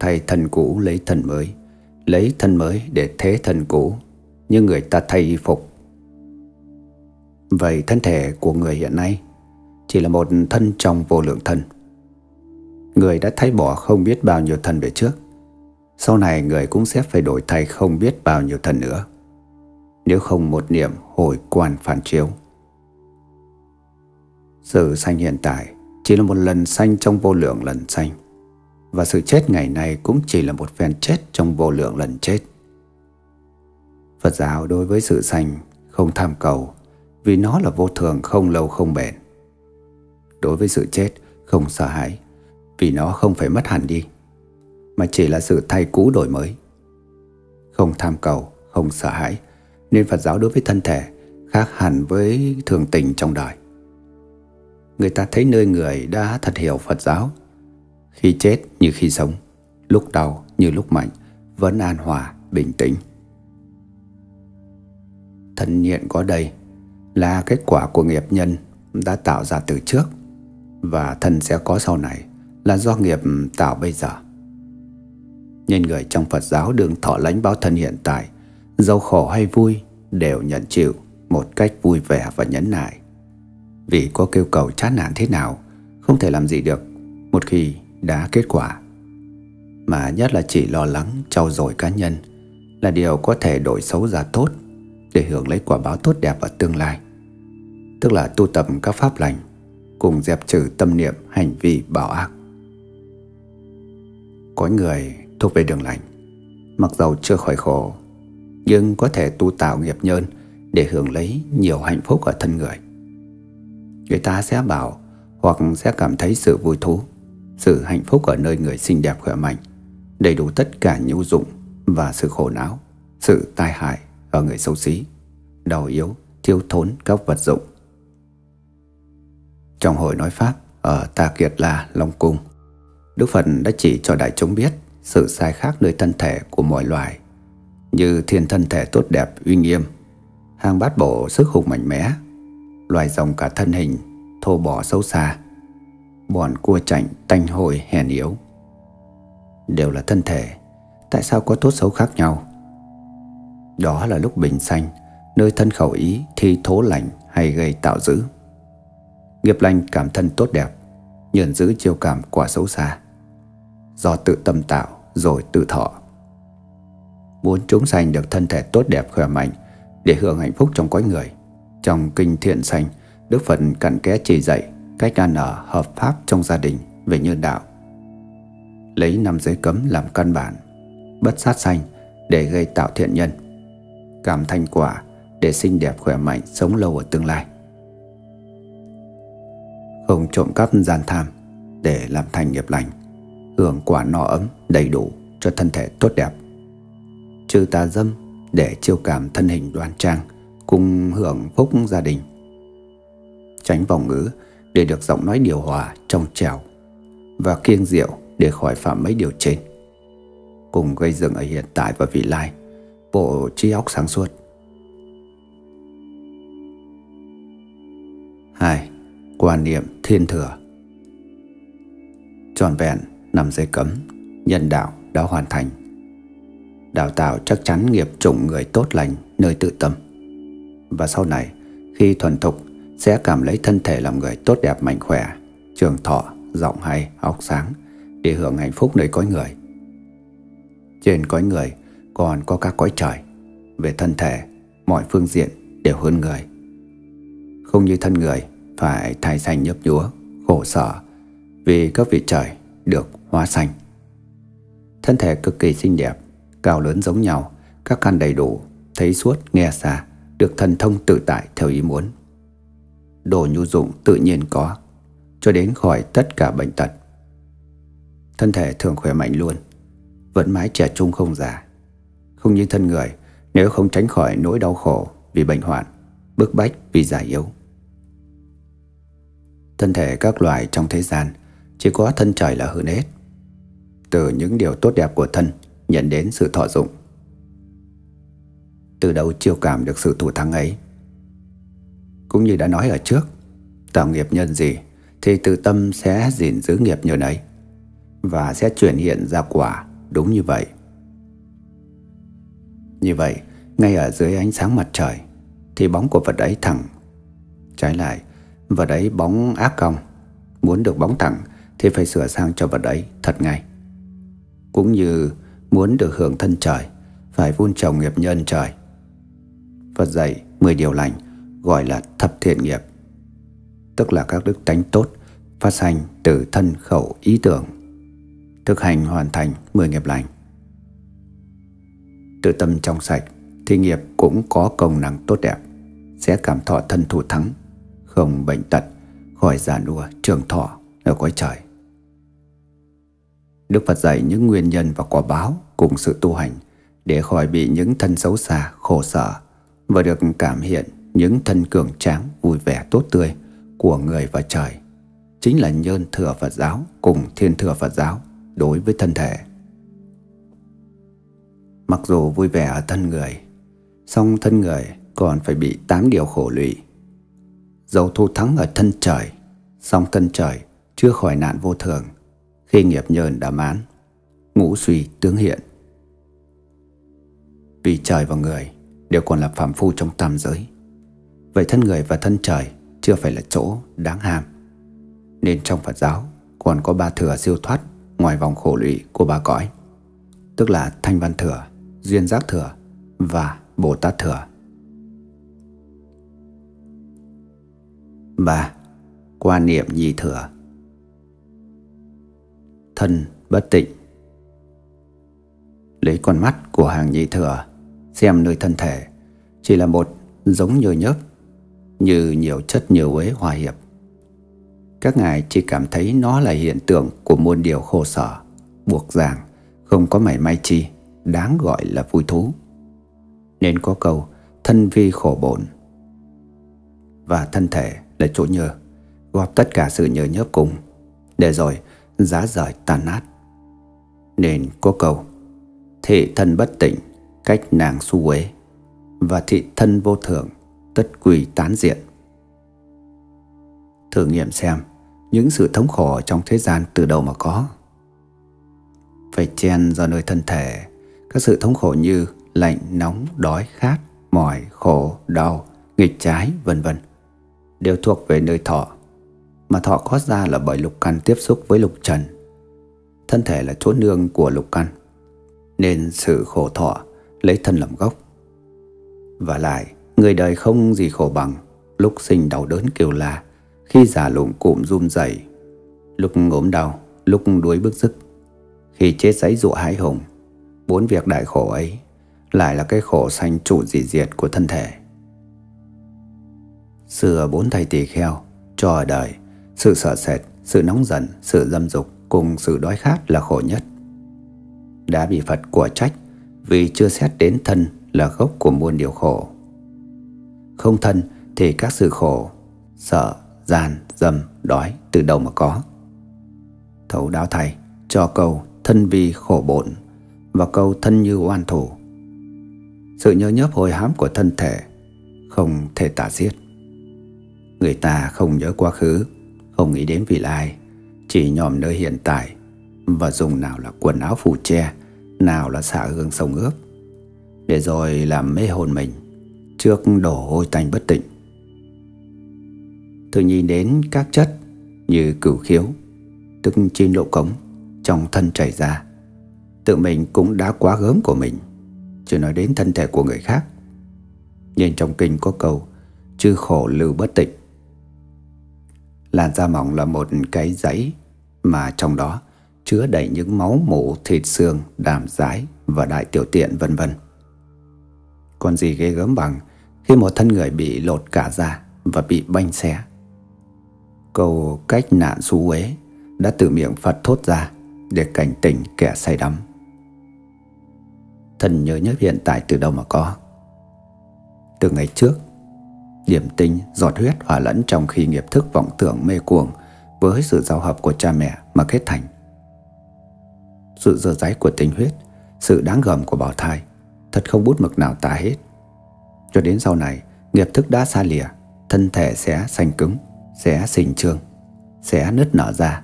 Thay thân cũ lấy thân mới, lấy thân mới để thế thân cũ, như người ta thay y phục. Vậy thân thể của người hiện nay chỉ là một thân trong vô lượng thân. Người đã thay bỏ không biết bao nhiêu thân về trước. Sau này người cũng sẽ phải đổi thay không biết bao nhiêu thân nữa. Nếu không một niệm hồi quan phản chiếu. Sự sanh hiện tại chỉ là một lần sanh trong vô lượng lần sanh. Và sự chết ngày nay cũng chỉ là một phen chết trong vô lượng lần chết. Phật giáo đối với sự sanh không tham cầu Vì nó là vô thường không lâu không bền. Đối với sự chết không sợ hãi vì nó không phải mất hẳn đi mà chỉ là sự thay cũ đổi mới. Không tham cầu, không sợ hãi, nên Phật giáo đối với thân thể khác hẳn với thường tình trong đời. Người ta thấy nơi người đã thật hiểu Phật giáo, khi chết như khi sống, lúc đau như lúc mạnh, vẫn an hòa, bình tĩnh. Thân nhiện có đây là kết quả của nghiệp nhân đã tạo ra từ trước và thân sẽ có sau này là do nghiệp tạo bây giờ. Nên người trong Phật giáo đừng thọ lãnh báo thân hiện tại, giàu khổ hay vui Đều nhận chịu Một cách vui vẻ và nhẫn nại. Vì có kêu cầu chán nản thế nào, Không thể làm gì được Một khi đã kết quả. Mà nhất là chỉ lo lắng, trau dồi cá nhân Là điều có thể đổi xấu ra tốt Để hưởng lấy quả báo tốt đẹp ở tương lai. Tức là tu tập các pháp lành, Cùng dẹp trừ tâm niệm, hành vi bảo ác. Có người thuộc về đường lành. Mặc dầu chưa khỏi khổ Nhưng có thể tu tạo nghiệp nhân Để hưởng lấy nhiều hạnh phúc ở thân người. Người ta sẽ bảo Hoặc sẽ cảm thấy sự vui thú Sự hạnh phúc ở nơi người xinh đẹp khỏe mạnh Đầy đủ tất cả nhu dụng Và sự khổ não Sự tai hại ở người xấu xí Đau yếu, thiếu thốn các vật dụng. Trong hội nói Pháp Ở Ta Kiệt La, Long Cung Đức Phật đã chỉ cho đại chúng biết sự sai khác nơi thân thể của mọi loài, như thiên thân thể tốt đẹp, uy nghiêm, hang bát bộ sức hùng mạnh mẽ, loài rồng cả thân hình, thô bò xấu xa, bọn cua chảnh, tanh hồi hèn yếu. Đều là thân thể, tại sao có tốt xấu khác nhau? Đó là lúc bình sanh, nơi thân khẩu ý, thi thố lành hay gây tạo dữ. Nghiệp lành cảm thân tốt đẹp, nhờn giữ chiêu cảm quả xấu xa do tự tâm tạo rồi tự thọ. Muốn chúng sanh được thân thể tốt đẹp khỏe mạnh để hưởng hạnh phúc trong cõi người. Trong kinh thiện sanh, Đức Phật cặn kẽ chỉ dạy cách ăn ở hợp pháp trong gia đình về nhân đạo. Lấy năm giới cấm làm căn bản, bất sát sanh để gây tạo thiện nhân, cảm thành quả để xinh đẹp khỏe mạnh sống lâu ở tương lai. Không trộm cắp gian tham để làm thành nghiệp lành hưởng quả no ấm đầy đủ cho thân thể tốt đẹp. Trừ tà dâm để chiêu cảm thân hình đoan trang cùng hưởng phúc gia đình. Tránh vòng ngữ để được giọng nói điều hòa trong trèo và kiêng rượu để khỏi phạm mấy điều trên. Cùng gây dựng ở hiện tại và vị lai, bộ trí óc sáng suốt. 2. Quan niệm thiên thừa Tròn vẹn nằm dây cấm, nhân đạo đã hoàn thành. Đào tạo chắc chắn nghiệp chủng người tốt lành nơi tự tâm. Và sau này khi thuần thục sẽ cảm lấy thân thể làm người tốt đẹp mạnh khỏe Trường thọ, giọng hay, óc sáng Để hưởng hạnh phúc nơi cõi người. Trên cõi người còn có các cõi trời. Về thân thể, mọi phương diện đều hơn người. Không như thân người phải thai xanh nhấp nhúa, khổ sở Vì các vị trời được hoa xanh. Thân thể cực kỳ xinh đẹp, Cao lớn giống nhau, Các căn đầy đủ, Thấy suốt, nghe xa, Được thần thông tự tại theo ý muốn. Đồ nhu dụng tự nhiên có, Cho đến khỏi tất cả bệnh tật. Thân thể thường khỏe mạnh luôn, Vẫn mãi trẻ trung không già. Không như thân người, Nếu không tránh khỏi nỗi đau khổ Vì bệnh hoạn, Bức bách vì già yếu. Thân thể các loài trong thế gian, Chỉ có thân trời là hơn hết. Từ những điều tốt đẹp của thân Nhận đến sự thọ dụng. Từ đâu chiêu cảm được sự thủ thắng ấy. Cũng như đã nói ở trước, Tạo nghiệp nhân gì Thì từ tâm sẽ gìn giữ nghiệp như ấy Và sẽ chuyển hiện ra quả Đúng như vậy. Như vậy, Ngay ở dưới ánh sáng mặt trời Thì bóng của vật ấy thẳng. Trái lại, Vật ấy bóng ác cong Muốn được bóng thẳng Thì phải sửa sang cho vật ấy thật ngay. Cũng như muốn được hưởng thân trời Phải vun trồng nghiệp nhân trời Phật dạy 10 điều lành Gọi là thập thiện nghiệp Tức là các đức tánh tốt Phát sanh từ thân khẩu ý tưởng Thực hành hoàn thành 10 nghiệp lành Tự tâm trong sạch Thì nghiệp cũng có công năng tốt đẹp Sẽ cảm thọ thân thủ thắng không bệnh tật, khỏi già nua, trường thọ ở cõi trời. Đức Phật dạy những nguyên nhân và quả báo cùng sự tu hành để khỏi bị những thân xấu xa, khổ sở và được cảm hiện những thân cường tráng, vui vẻ, tốt tươi của người và trời. Chính là nhân thừa Phật giáo cùng thiên thừa Phật giáo đối với thân thể. Mặc dù vui vẻ ở thân người, song thân người còn phải bị tám điều khổ lụy Dẫu thu thắng ở thân trời Song thân trời chưa khỏi nạn vô thường khi nghiệp nhờn đã mán Ngũ suy tướng hiện. Vì trời và người Đều còn là phạm phu trong tam giới. Vậy thân người và thân trời Chưa phải là chỗ đáng ham. Nên trong Phật giáo Còn có ba thừa siêu thoát Ngoài vòng khổ lụy của ba cõi. Tức là thanh văn thừa, Duyên giác thừa Và Bồ Tát thừa. 3. Quan niệm nhị thừa Thân bất tịnh. Lấy con mắt của hàng nhị thừa, Xem nơi thân thể, Chỉ là một giống như nhớp, Như nhiều chất nhiều uế hòa hiệp. Các ngài chỉ cảm thấy nó là hiện tượng Của muôn điều khổ sở, Buộc ràng Không có mảy may chi, Đáng gọi là vui thú. Nên có câu, Thân vi khổ bổn. Và thân thể là chỗ nhờ góp tất cả sự nhớ nhớp cùng. Để rồi giá rời tàn nát. Nên có câu, thị thân bất tỉnh cách nàng su uế, và thị thân vô thường tất quỳ tán diện. Thử nghiệm xem, những sự thống khổ trong thế gian từ đâu mà có. Phải chen do nơi thân thể, các sự thống khổ như lạnh, nóng, đói, khát, mỏi, khổ, đau, nghịch trái, vân vân, đều thuộc về nơi thọ mà thọ có ra là bởi lục căn tiếp xúc với lục trần. Thân thể là chỗ nương của lục căn. Nên sự khổ thọ lấy thân làm gốc. Và lại người đời không gì khổ bằng. Lúc sinh đau đớn kêu la khi già lụng cụm run rẩy lúc ốm đau lúc đuối bức sức, khi chết giấy dụ hãi hùng bốn việc đại khổ ấy lại là cái khổ sanh trụ dị diệt của thân thể. Xưa bốn thầy tỳ kheo cho ở đời sự sợ sệt, sự nóng giận, sự dâm dục Cùng sự đói khát là khổ nhất. Đã bị Phật của trách Vì chưa xét đến thân là gốc của muôn điều khổ. Không thân thì các sự khổ Sợ, gian, dâm, đói từ đâu mà có? Thấu đáo thầy cho câu thân vi khổ bộn Và câu thân như oan thủ Sự nhớ nhớp hồi hám của thân thể Không thể tả xiết. Người ta không nhớ quá khứ. Không nghĩ đến vị lai Chỉ nhòm nơi hiện tại Và dùng nào là quần áo phủ che nào là xả hương sông ướp, để rồi làm mê hồn mình trước đổ hôi tanh bất tỉnh Tôi nhìn đến các chất như cửu khiếu, tức trên lộ cống trong thân chảy ra. Tự mình cũng đã quá gớm của mình, chưa nói đến thân thể của người khác. Nhưng trong kinh có câu chư khổ lưu bất tịnh. Làn da mỏng là một cái giấy mà trong đó chứa đầy những máu mủ, thịt xương, đàm rái và đại tiểu tiện vân vân. Còn gì ghê gớm bằng khi một thân người bị lột cả da và bị banh xé. Câu cách nạn xú uế đã từ miệng Phật thốt ra để cảnh tỉnh kẻ say đắm. Thần nhớ nhất hiện tại từ đâu mà có. Từ ngày trước, điểm tinh, giọt huyết hòa lẫn trong khi nghiệp thức vọng tưởng mê cuồng với sự giao hợp của cha mẹ mà kết thành. Sự dơ dáy của tình huyết, sự đáng gờm của bào thai, thật không bút mực nào tả hết. Cho đến sau này, nghiệp thức đã xa lìa, thân thể sẽ xanh cứng, sẽ xình trương, sẽ nứt nở ra.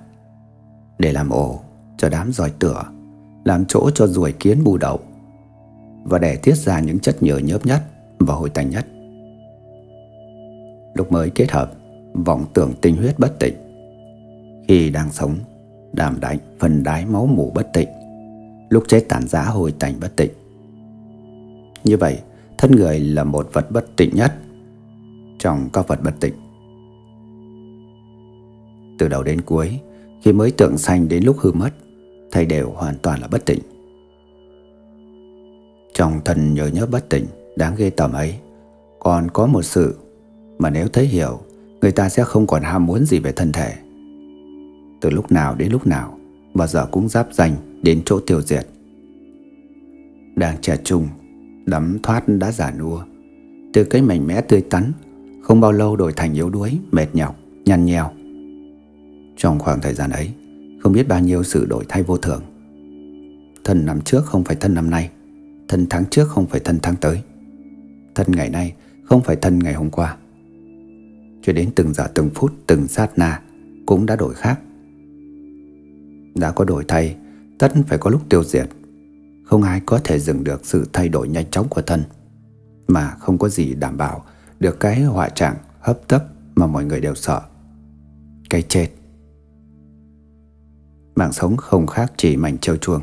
Để làm ổ cho đám giỏi tửa, làm chỗ cho ruồi kiến bù đậu, và để tiết ra những chất nhờ nhớp nhất và hồi tành nhất. Lúc mới kết hợp, vọng tưởng tinh huyết bất tịnh. Khi đang sống, đàm đánh phần đái máu mủ bất tịnh, lúc chết tàn giá hồi tành bất tịnh. Như vậy, thân người là một vật bất tịnh nhất trong các vật bất tịnh. Từ đầu đến cuối, khi mới tượng sanh đến lúc hư mất, thầy đều hoàn toàn là bất tịnh. Trong thân nhớ nhớ bất tịnh đáng ghê tởm ấy, còn có một sự mà nếu thấy hiểu, người ta sẽ không còn ham muốn gì về thân thể. Từ lúc nào đến lúc nào, mà giờ cũng giáp danh đến chỗ tiêu diệt. Đang trẻ trung, đắm thoát đã giả nua, từ cái mạnh mẽ tươi tắn, không bao lâu đổi thành yếu đuối, mệt nhọc, nhăn nheo. Trong khoảng thời gian ấy, không biết bao nhiêu sự đổi thay vô thường. Thân năm trước không phải thân năm nay, thân tháng trước không phải thân tháng tới. Thân ngày nay không phải thân ngày hôm qua. Cho đến từng giờ từng phút từng sát na cũng đã đổi khác. Đã có đổi thay, tất phải có lúc tiêu diệt. Không ai có thể dừng được sự thay đổi nhanh chóng của thân, mà không có gì đảm bảo được cái họa trạng hấp tấp mà mọi người đều sợ. Cái chết. Mạng sống không khác chỉ mảnh treo chuông,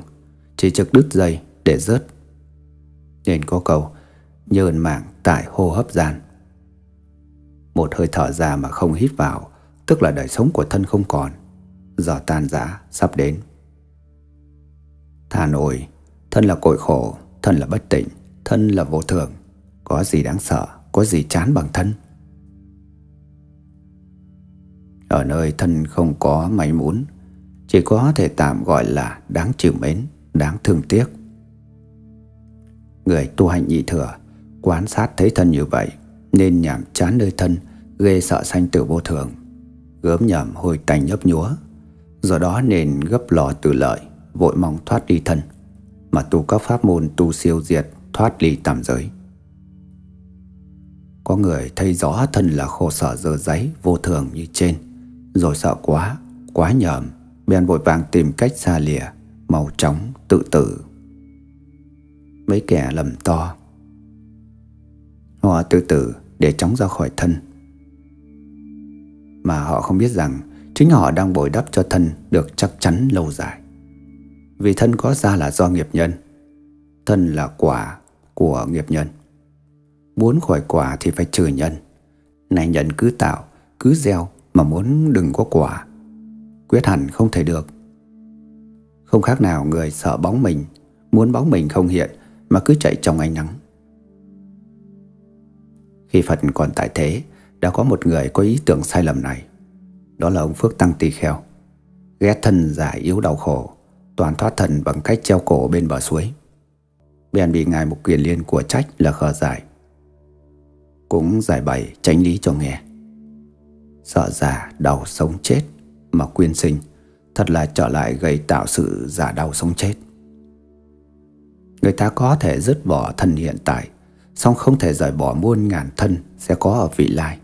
chỉ trực đứt dây để rớt. Nên có câu, nhờn mạng tại hô hấp gian. Một hơi thở ra mà không hít vào, tức là đời sống của thân không còn, giờ tan rã sắp đến. Thà nổi, thân là cội khổ, thân là bất tỉnh, thân là vô thường, có gì đáng sợ, có gì chán bằng thân. Ở nơi thân không có may muốn, chỉ có thể tạm gọi là đáng chịu mến, đáng thương tiếc. Người tu hành nhị thừa, quan sát thấy thân như vậy, nên nhảm chán nơi thân, ghê sợ sanh tử vô thường, gớm nhảm hồi tành nhấp nhúa. Do đó nên gấp lò từ lợi, vội mong thoát đi thân, mà tu các pháp môn tu siêu diệt, thoát ly tam giới. Có người thấy rõ thân là khổ sở dơ giấy vô thường như trên, rồi sợ quá, quá nhầm, bèn vội vàng tìm cách xa lìa, màu trống, tự tử. Mấy kẻ lầm to, họ tự tử để chóng ra khỏi thân mà họ không biết rằng chính họ đang bồi đắp cho thân được chắc chắn lâu dài. Vì thân có ra là do nghiệp nhân, thân là quả của nghiệp nhân. Muốn khỏi quả thì phải trừ nhân. Này nhân cứ tạo, cứ gieo mà muốn đừng có quả. Quyết hẳn không thể được. Không khác nào người sợ bóng mình, muốn bóng mình không hiện mà cứ chạy trong ánh nắng. Khi Phật còn tại thế, đã có một người có ý tưởng sai lầm này. Đó là ông Phước Tăng Tỳ Kheo. Ghét thân giả yếu đau khổ, toàn thoát thần bằng cách treo cổ bên bờ suối. Bèn bị ngài một quyền liên của trách là khờ giải. Cũng giải bày tránh lý cho nghe. Sợ giả đau sống chết mà quyên sinh, thật là trở lại gây tạo sự giả đau sống chết. Người ta có thể dứt bỏ thân hiện tại, song không thể rời bỏ muôn ngàn thân sẽ có ở vị lai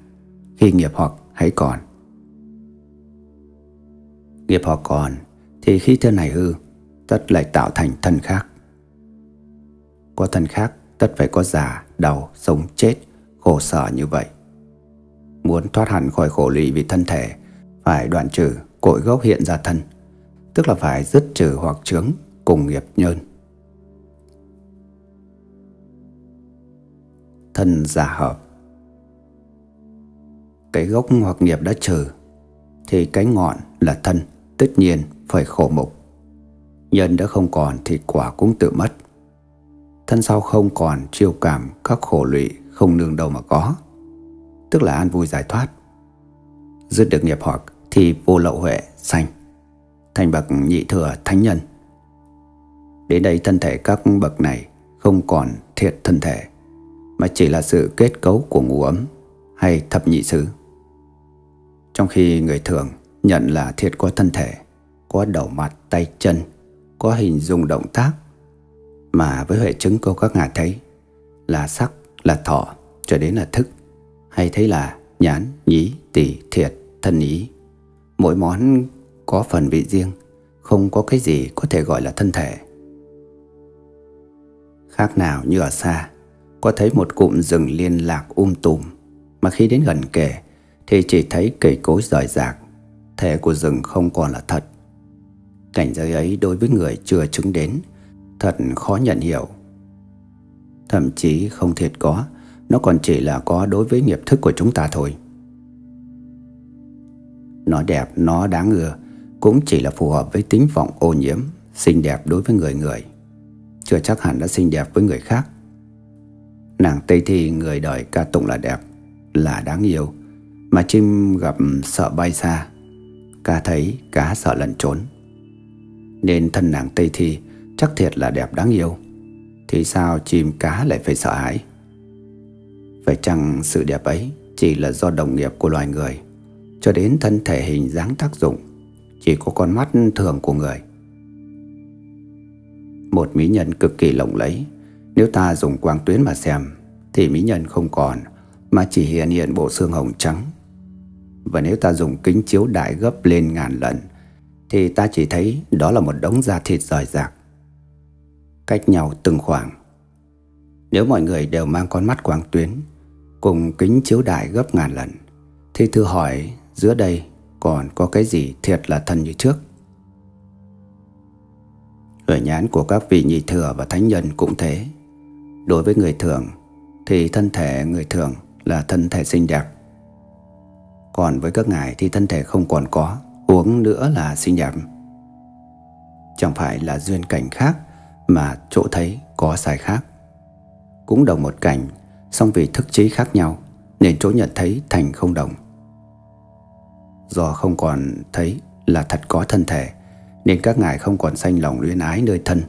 khi nghiệp hoặc hãy còn. Nghiệp hoặc còn thì khi thân này hư, tất lại tạo thành thân khác. Có thân khác tất phải có già, đau, sống, chết, khổ sở như vậy. Muốn thoát hẳn khỏi khổ lụy vì thân thể, phải đoạn trừ cội gốc hiện ra thân, tức là phải dứt trừ hoặc chướng cùng nghiệp nhân. Thân giả hợp Cái gốc hoặc nghiệp đã trừ, thì cái ngọn là thân tất nhiên phải khổ mục. Nhân đã không còn thì quả cũng tự mất. Thân sau không còn chiêu cảm các khổ lụy không nương đâu mà có. Tức là an vui giải thoát. Dứt được nghiệp hoặc thì vô lậu huệ sanh. Thành bậc nhị thừa thánh nhân. Đến đây thân thể các bậc này không còn thiệt thân thể mà chỉ là sự kết cấu của ngũ ấm hay thập nhị xứ. Trong khi người thường nhận là thiệt có thân thể, có đầu mặt tay chân, có hình dung động tác, mà với huệ chứng cô các ngài thấy là sắc, là thọ, cho đến là thức, hay thấy là nhãn, nhí, tỷ, thiệt, thân ý. Mỗi món có phần vị riêng, không có cái gì có thể gọi là thân thể. Khác nào như ở xa, có thấy một cụm rừng liên lạc um tùm, mà khi đến gần kề thì chỉ thấy cây cối rời rạc, thể của rừng không còn là thật. Cảnh giới ấy đối với người chưa chứng đến, thật khó nhận hiểu. Thậm chí không thiệt có, nó còn chỉ là có đối với nghiệp thức của chúng ta thôi. Nó đẹp, nó đáng ưa, cũng chỉ là phù hợp với tính vọng ô nhiễm, xinh đẹp đối với người người. Chưa chắc hẳn đã xinh đẹp với người khác. Nàng Tây Thi người đời ca tụng là đẹp, là đáng yêu, mà chim gặp sợ bay xa Cá thấy cá sợ lẩn trốn. Nên thân nàng Tây Thi Chắc thiệt là đẹp đáng yêu. Thì sao chim cá lại phải sợ hãi? Phải chăng sự đẹp ấy Chỉ là do đồng nghiệp của loài người Cho đến thân thể hình dáng tác dụng Chỉ có con mắt thường của người? Một mỹ nhân cực kỳ lộng lẫy nếu ta dùng quang tuyến mà xem, Thì mỹ nhân không còn, Mà chỉ hiện hiện bộ xương hồng trắng. Và nếu ta dùng kính chiếu đại gấp lên ngàn lần, Thì ta chỉ thấy đó là một đống da thịt rời rạc, Cách nhau từng khoảng. Nếu mọi người đều mang con mắt quang tuyến, Cùng kính chiếu đại gấp ngàn lần, Thì thử hỏi giữa đây còn có cái gì thiệt là thân như trước? Ở nhãn của các vị nhị thừa và thánh nhân cũng thế. Đối với người thường, Thì thân thể người thường là thân thể xinh đẹp. Còn với các ngài thì thân thể không còn có, Uống nữa là sinh đẹp. Chẳng phải là duyên cảnh khác Mà chỗ thấy có sai khác. Cũng đồng một cảnh, song vì thức trí khác nhau, Nên chỗ nhận thấy thành không đồng. Do không còn thấy là thật có thân thể, Nên các ngài không còn sanh lòng luyến ái nơi thân,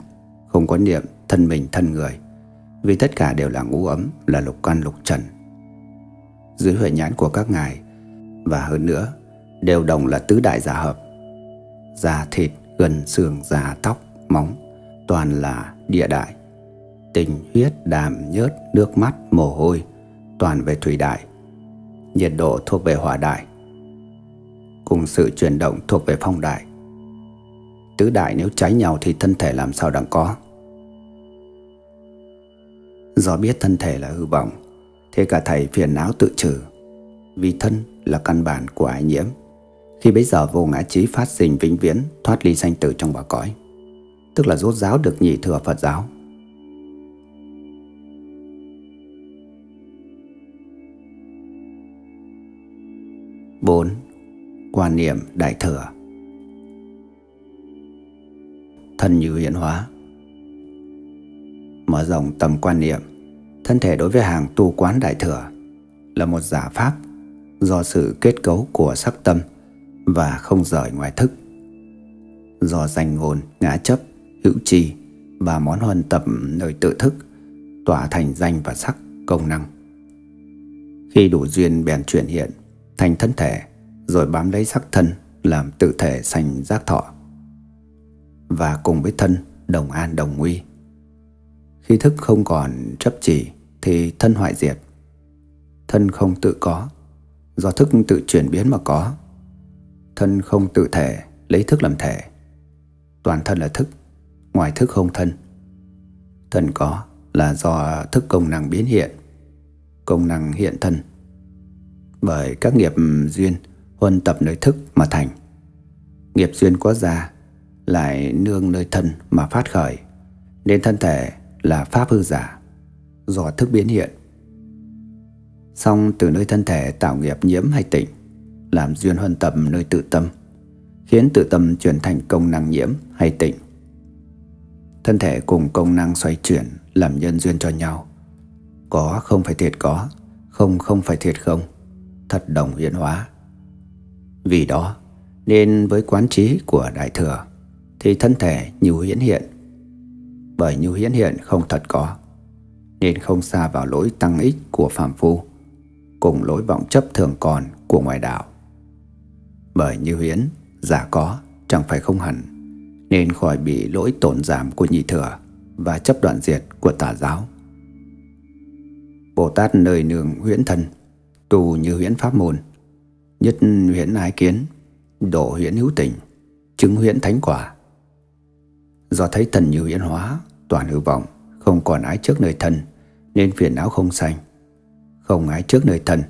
Không có niệm thân mình thân người. Vì tất cả đều là ngũ ấm Là lục căn lục trần Dưới huệ nhãn của các ngài và hơn nữa đều đồng là tứ đại giả hợp. giả thịt, gần xương, giả tóc, móng toàn là địa đại. Tình, huyết, đàm, nhớt, nước mắt, mồ hôi toàn về thủy đại. Nhiệt độ thuộc về hỏa đại. Cùng sự chuyển động thuộc về phong đại. Tứ đại nếu trái nhau thì thân thể làm sao đang có. Do biết thân thể là hư vọng, thế cả thầy phiền não tự trừ. Vì thân là căn bản của ái nhiễm. Khi bấy giờ vô ngã trí phát sinh vĩnh viễn Thoát ly sanh tử trong bà cõi. Tức là rốt giáo được nhị thừa Phật giáo. Bốn Quan niệm đại thừa. Thân như hiện hóa. Mở rộng tầm quan niệm Thân thể đối với hàng tu quán đại thừa Là một giả pháp do sự kết cấu của sắc tâm và không rời ngoài thức. Do danh ngôn, ngã chấp, hữu trì và món huân tập nơi tự thức tỏa thành danh và sắc công năng. Khi đủ duyên bèn chuyển hiện thành thân thể rồi bám lấy sắc thân làm tự thể sanh giác thọ và cùng với thân đồng an đồng nguy. Khi thức không còn chấp chỉ thì thân hoại diệt. Thân không tự có do thức tự chuyển biến mà có. Thân không tự thể, lấy thức làm thể. Toàn thân là thức, ngoài thức không thân. Thân có, là do thức công năng biến hiện, công năng hiện thân. Bởi các nghiệp duyên huân tập nơi thức mà thành. Nghiệp duyên có ra lại nương nơi thân mà phát khởi, nên thân thể là pháp hư giả, do thức biến hiện. Song từ nơi thân thể tạo nghiệp nhiễm hay tịnh, làm duyên huân tập nơi tự tâm, khiến tự tâm chuyển thành công năng nhiễm hay tịnh. Thân thể cùng công năng xoay chuyển làm nhân duyên cho nhau. Có không phải thiệt có, không không phải thiệt không, thật đồng hiện hóa. Vì đó, nên với quán trí của Đại Thừa, thì thân thể như hiển hiện. Bởi như hiển hiện không thật có, nên không xa vào lỗi tăng ích của phạm phu, cùng lỗi vọng chấp thường còn của ngoại đạo. Bởi như hiến, giả có, chẳng phải không hẳn, nên khỏi bị lỗi tổn giảm của nhị thừa và chấp đoạn diệt của tà giáo. Bồ Tát nơi nương huyễn thân, tu như huyễn pháp môn, nhất huyễn ái kiến, độ huyễn hữu tình, chứng huyễn thánh quả. Do thấy thần như huyễn hóa, toàn hư vọng, không còn ái trước nơi thân, nên phiền não không sanh. Không ái trước nơi thân,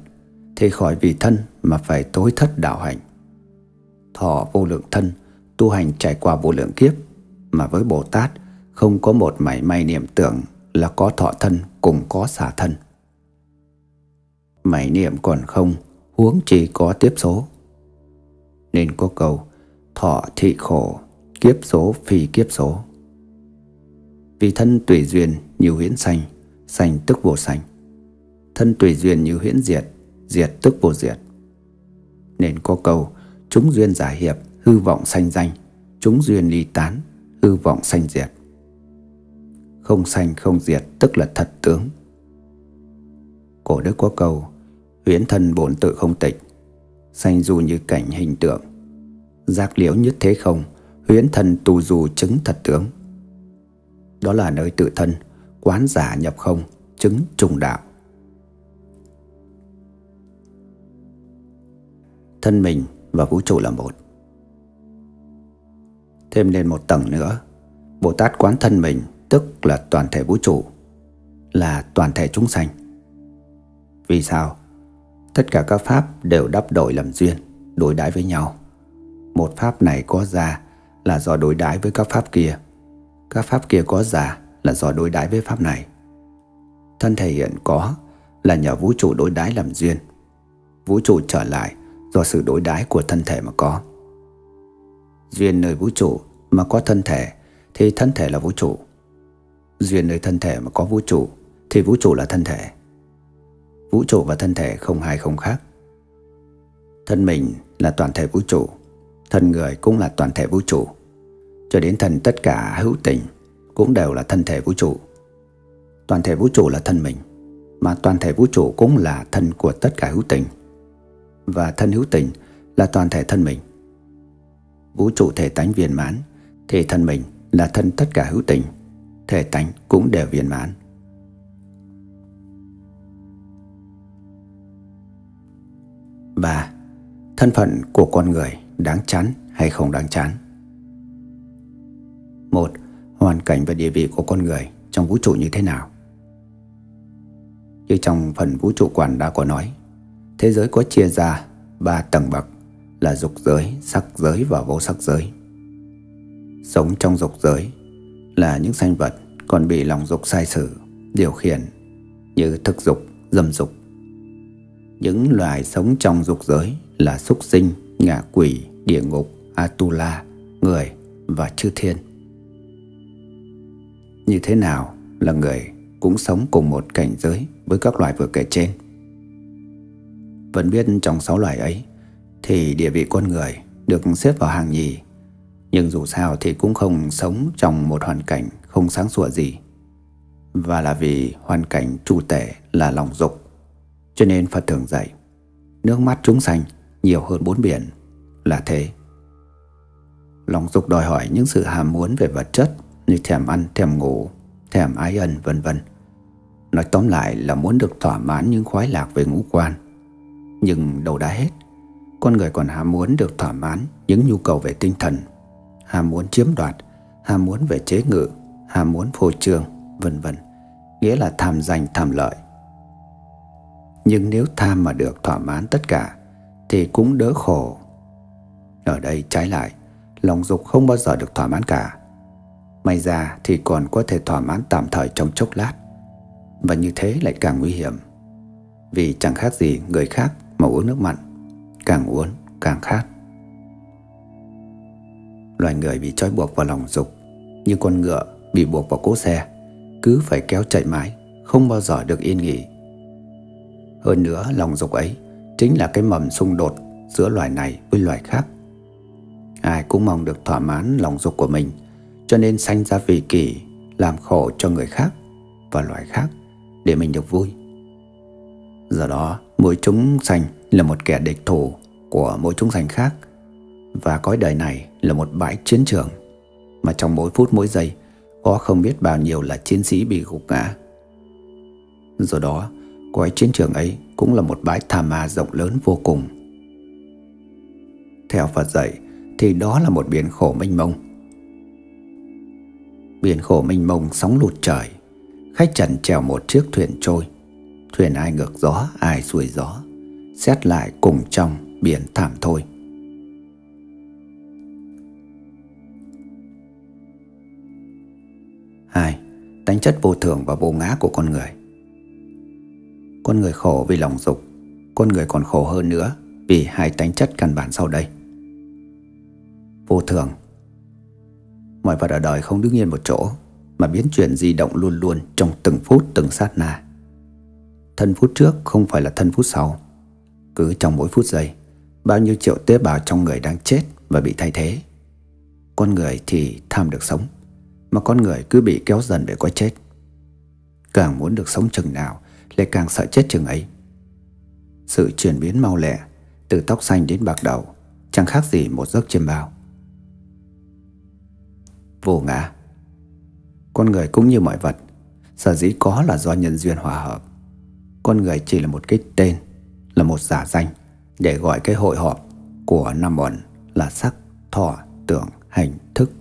thì khỏi vì thân mà phải tối thất đạo hành. Thọ vô lượng thân, tu hành trải qua vô lượng kiếp, mà với Bồ Tát không có một mảy may niệm tưởng là có thọ thân cùng có xả thân. Mảy niệm còn không, huống chỉ có tiếp số. Nên có câu thọ thị khổ, kiếp số phi kiếp số. Vì thân tùy duyên như huyễn sanh, sanh tức vô sanh. Thân tùy duyên như huyễn diệt, diệt tức vô diệt. Nên có câu chúng duyên giả hiệp, hư vọng sanh danh, chúng duyên ly tán, hư vọng sanh diệt không sanh không diệt tức là thật tướng. Cổ đức có câu, huyễn thân bổn tự không tịch, sanh dù như cảnh hình tượng. Giác liễu nhất thế không, huyễn thân tù dù chứng thật tướng. Đó là nơi tự thân, quán giả nhập không, chứng trùng đạo. Thân mình và vũ trụ là một. Thêm lên một tầng nữa, Bồ Tát quán thân mình tức là toàn thể vũ trụ, là toàn thể chúng sanh. Vì sao? Tất cả các pháp đều đắp đổi làm duyên, đối đãi với nhau. Một pháp này có ra là do đối đãi với các pháp kia. Các pháp kia có giả là do đối đãi với pháp này. Thân thể hiện có là nhờ vũ trụ đối đãi làm duyên. Vũ trụ trở lại do sự đối đãi của thân thể mà có. Duyên nơi vũ trụ mà có thân thể thì thân thể là vũ trụ. Duyên nơi thân thể mà có vũ trụ Thì vũ trụ là thân thể Vũ trụ và thân thể không hai không khác Thân mình là toàn thể vũ trụ, Thân người cũng là toàn thể vũ trụ cho đến thần tất cả hữu tình Cũng đều là thân thể vũ trụ Toàn thể vũ trụ là thân mình Mà toàn thể vũ trụ cũng là thân của tất cả hữu tình Và thân hữu tình là toàn thể thân mình Vũ trụ thể tánh viên mãn Thì thân mình là thân tất cả hữu tình thể tánh cũng đều viên mãn. Ba, thân phận của con người đáng chán hay không đáng chán? Một, hoàn cảnh và địa vị của con người trong vũ trụ như thế nào? Như trong phần vũ trụ quản đã có nói, thế giới có chia ra ba tầng bậc là dục giới, sắc giới và vô sắc giới. Sống trong dục giới là những sinh vật còn bị lòng dục sai sử, điều khiển như thực dục, dâm dục. Những loài sống trong dục giới là súc sinh, ngạ quỷ, địa ngục, Atula, người và chư thiên. Như thế nào là người cũng sống cùng một cảnh giới với các loài vừa kể trên? Vẫn biết trong sáu loài ấy thì địa vị con người được xếp vào hàng nhì nhưng dù sao thì cũng không sống trong một hoàn cảnh không sáng sủa gì. Và là vì hoàn cảnh chủ tể là lòng dục. Cho nên Phật thường dạy, nước mắt chúng sanh nhiều hơn bốn biển là thế. Lòng dục đòi hỏi những sự hàm muốn về vật chất như thèm ăn, thèm ngủ, thèm ái ân vân vân. Nói tóm lại là muốn được thỏa mãn những khoái lạc về ngũ quan. Nhưng đầu đã hết, con người còn ham muốn được thỏa mãn những nhu cầu về tinh thần ham muốn chiếm đoạt, ham muốn về chế ngự, ham muốn phô trương, vân vân nghĩa là tham danh tham lợi. Nhưng nếu tham mà được thỏa mãn tất cả thì cũng đỡ khổ. Ở đây trái lại, lòng dục không bao giờ được thỏa mãn cả. May ra thì còn có thể thỏa mãn tạm thời trong chốc lát. Và như thế lại càng nguy hiểm. Vì chẳng khác gì người khác mà uống nước mặn, càng uống càng khát. Loài người bị trói buộc vào lòng dục như con ngựa bị buộc vào cỗ xe, cứ phải kéo chạy mãi, không bao giờ được yên nghỉ. Hơn nữa, lòng dục ấy chính là cái mầm xung đột giữa loài này với loài khác. Ai cũng mong được thỏa mãn lòng dục của mình, cho nên sanh ra vị kỷ, làm khổ cho người khác và loài khác để mình được vui. Do đó, mỗi chúng sanh là một kẻ địch thủ của mỗi chúng sanh khác và cõi đời này là một bãi chiến trường mà trong mỗi phút mỗi giây có không biết bao nhiêu là chiến sĩ bị gục ngã. Do đó, cõi chiến trường ấy cũng là một bãi tha ma rộng lớn vô cùng. Theo Phật dạy thì đó là một biển khổ mênh mông. Biển khổ mênh mông sóng lụt trời, khách trần chèo một chiếc thuyền trôi. Thuyền ai ngược gió, ai xuôi gió, xét lại cùng trong biển thảm thôi. Hai, tính chất vô thường và vô ngã của con người. Con người khổ vì lòng dục, con người còn khổ hơn nữa vì hai tánh chất căn bản sau đây. Vô thường Mọi vật ở đời không đứng yên một chỗ, Mà biến chuyển di động luôn luôn Trong từng phút, từng sát na. Thân phút trước không phải là thân phút sau. Cứ trong mỗi phút giây, Bao nhiêu triệu tế bào trong người đang chết Và bị thay thế. Con người thì tham được sống, Mà con người cứ bị kéo dần về quái chết. Càng muốn được sống chừng nào, Lại càng sợ chết chừng ấy. Sự chuyển biến mau lẹ, Từ tóc xanh đến bạc đầu, Chẳng khác gì một giấc chiêm bao vô ngã. Con người cũng như mọi vật, sở dĩ có là do nhân duyên hòa hợp. Con người chỉ là một cái tên, là một giả danh để gọi cái hội họp của năm bọn là sắc, thọ, tưởng, hành, thức.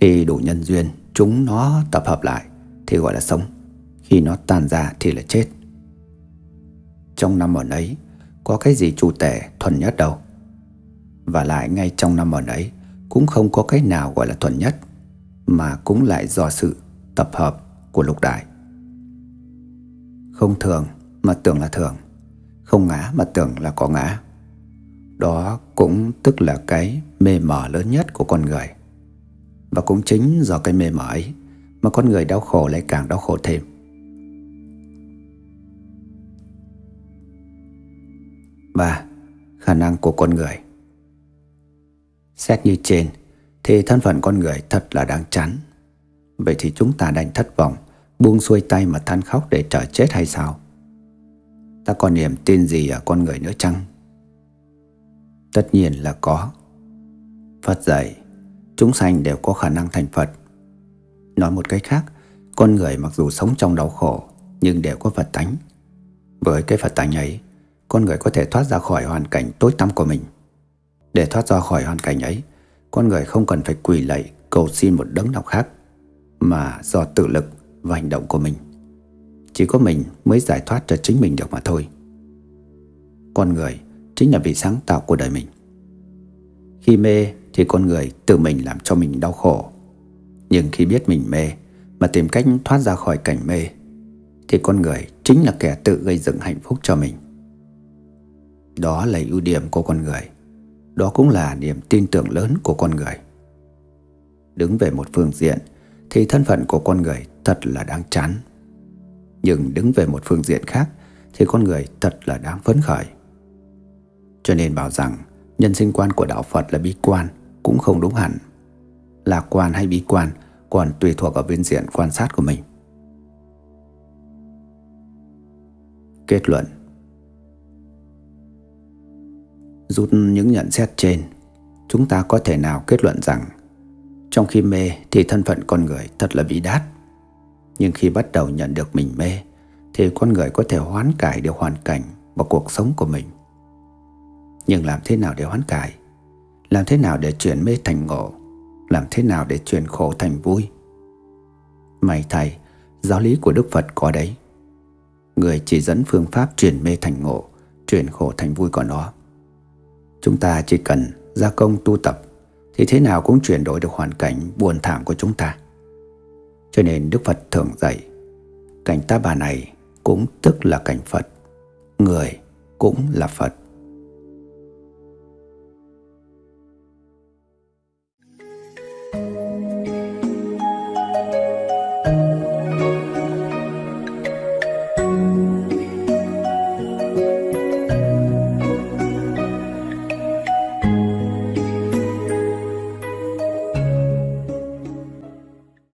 Khi đủ nhân duyên, chúng nó tập hợp lại thì gọi là sống. Khi nó tan ra thì là chết. Trong năm bọn ấy, có cái gì chủ tể thuần nhất đâu. Và lại ngay trong năm bọn ấy cũng không có cái nào gọi là thuần nhất mà cũng lại do sự tập hợp của lục đại. Không thường mà tưởng là thường, không ngã mà tưởng là có ngã. Đó cũng tức là cái mê mờ lớn nhất của con người. Và cũng chính do cái mê mờ ấy mà con người đau khổ lại càng đau khổ thêm. Ba, khả năng của con người Xét như trên, Thì thân phận con người thật là đáng chán. Vậy thì chúng ta đành thất vọng, Buông xuôi tay mà than khóc để chờ chết hay sao? Ta còn niềm tin gì ở con người nữa chăng? Tất nhiên là có. Phật dạy, Chúng sanh đều có khả năng thành Phật. Nói một cách khác, Con người mặc dù sống trong đau khổ, Nhưng đều có Phật tánh. Với cái Phật tánh ấy, Con người có thể thoát ra khỏi hoàn cảnh tối tăm của mình để thoát ra khỏi hoàn cảnh ấy, con người không cần phải quỳ lạy cầu xin một đấng nào khác, mà do tự lực và hành động của mình. Chỉ có mình mới giải thoát cho chính mình được mà thôi. Con người chính là vị sáng tạo của đời mình. Khi mê thì con người tự mình làm cho mình đau khổ. Nhưng khi biết mình mê mà tìm cách thoát ra khỏi cảnh mê thì con người chính là kẻ tự gây dựng hạnh phúc cho mình. Đó là ưu điểm của con người. Đó cũng là niềm tin tưởng lớn của con người. Đứng về một phương diện Thì thân phận của con người thật là đáng chán. Nhưng đứng về một phương diện khác Thì con người thật là đáng phấn khởi. Cho nên bảo rằng Nhân sinh quan của Đạo Phật là bi quan Cũng không đúng hẳn. Lạc quan hay bi quan Còn tùy thuộc ở bên diện quan sát của mình. Kết luận. Rút những nhận xét trên, chúng ta có thể nào kết luận rằng trong khi mê thì thân phận con người thật là vĩ đát. Nhưng khi bắt đầu nhận được mình mê thì con người có thể hoán cải được hoàn cảnh và cuộc sống của mình. Nhưng làm thế nào để hoán cải? Làm thế nào để chuyển mê thành ngộ? Làm thế nào để chuyển khổ thành vui? May thầy Giáo lý của Đức Phật có đấy Người chỉ dẫn phương pháp chuyển mê thành ngộ Chuyển khổ thành vui của nó Chúng ta chỉ cần gia công tu tập, Thì thế nào cũng chuyển đổi được hoàn cảnh buồn thảm của chúng ta. Cho nên Đức Phật thường dạy, Cảnh ta bà này cũng tức là cảnh Phật, Người cũng là Phật.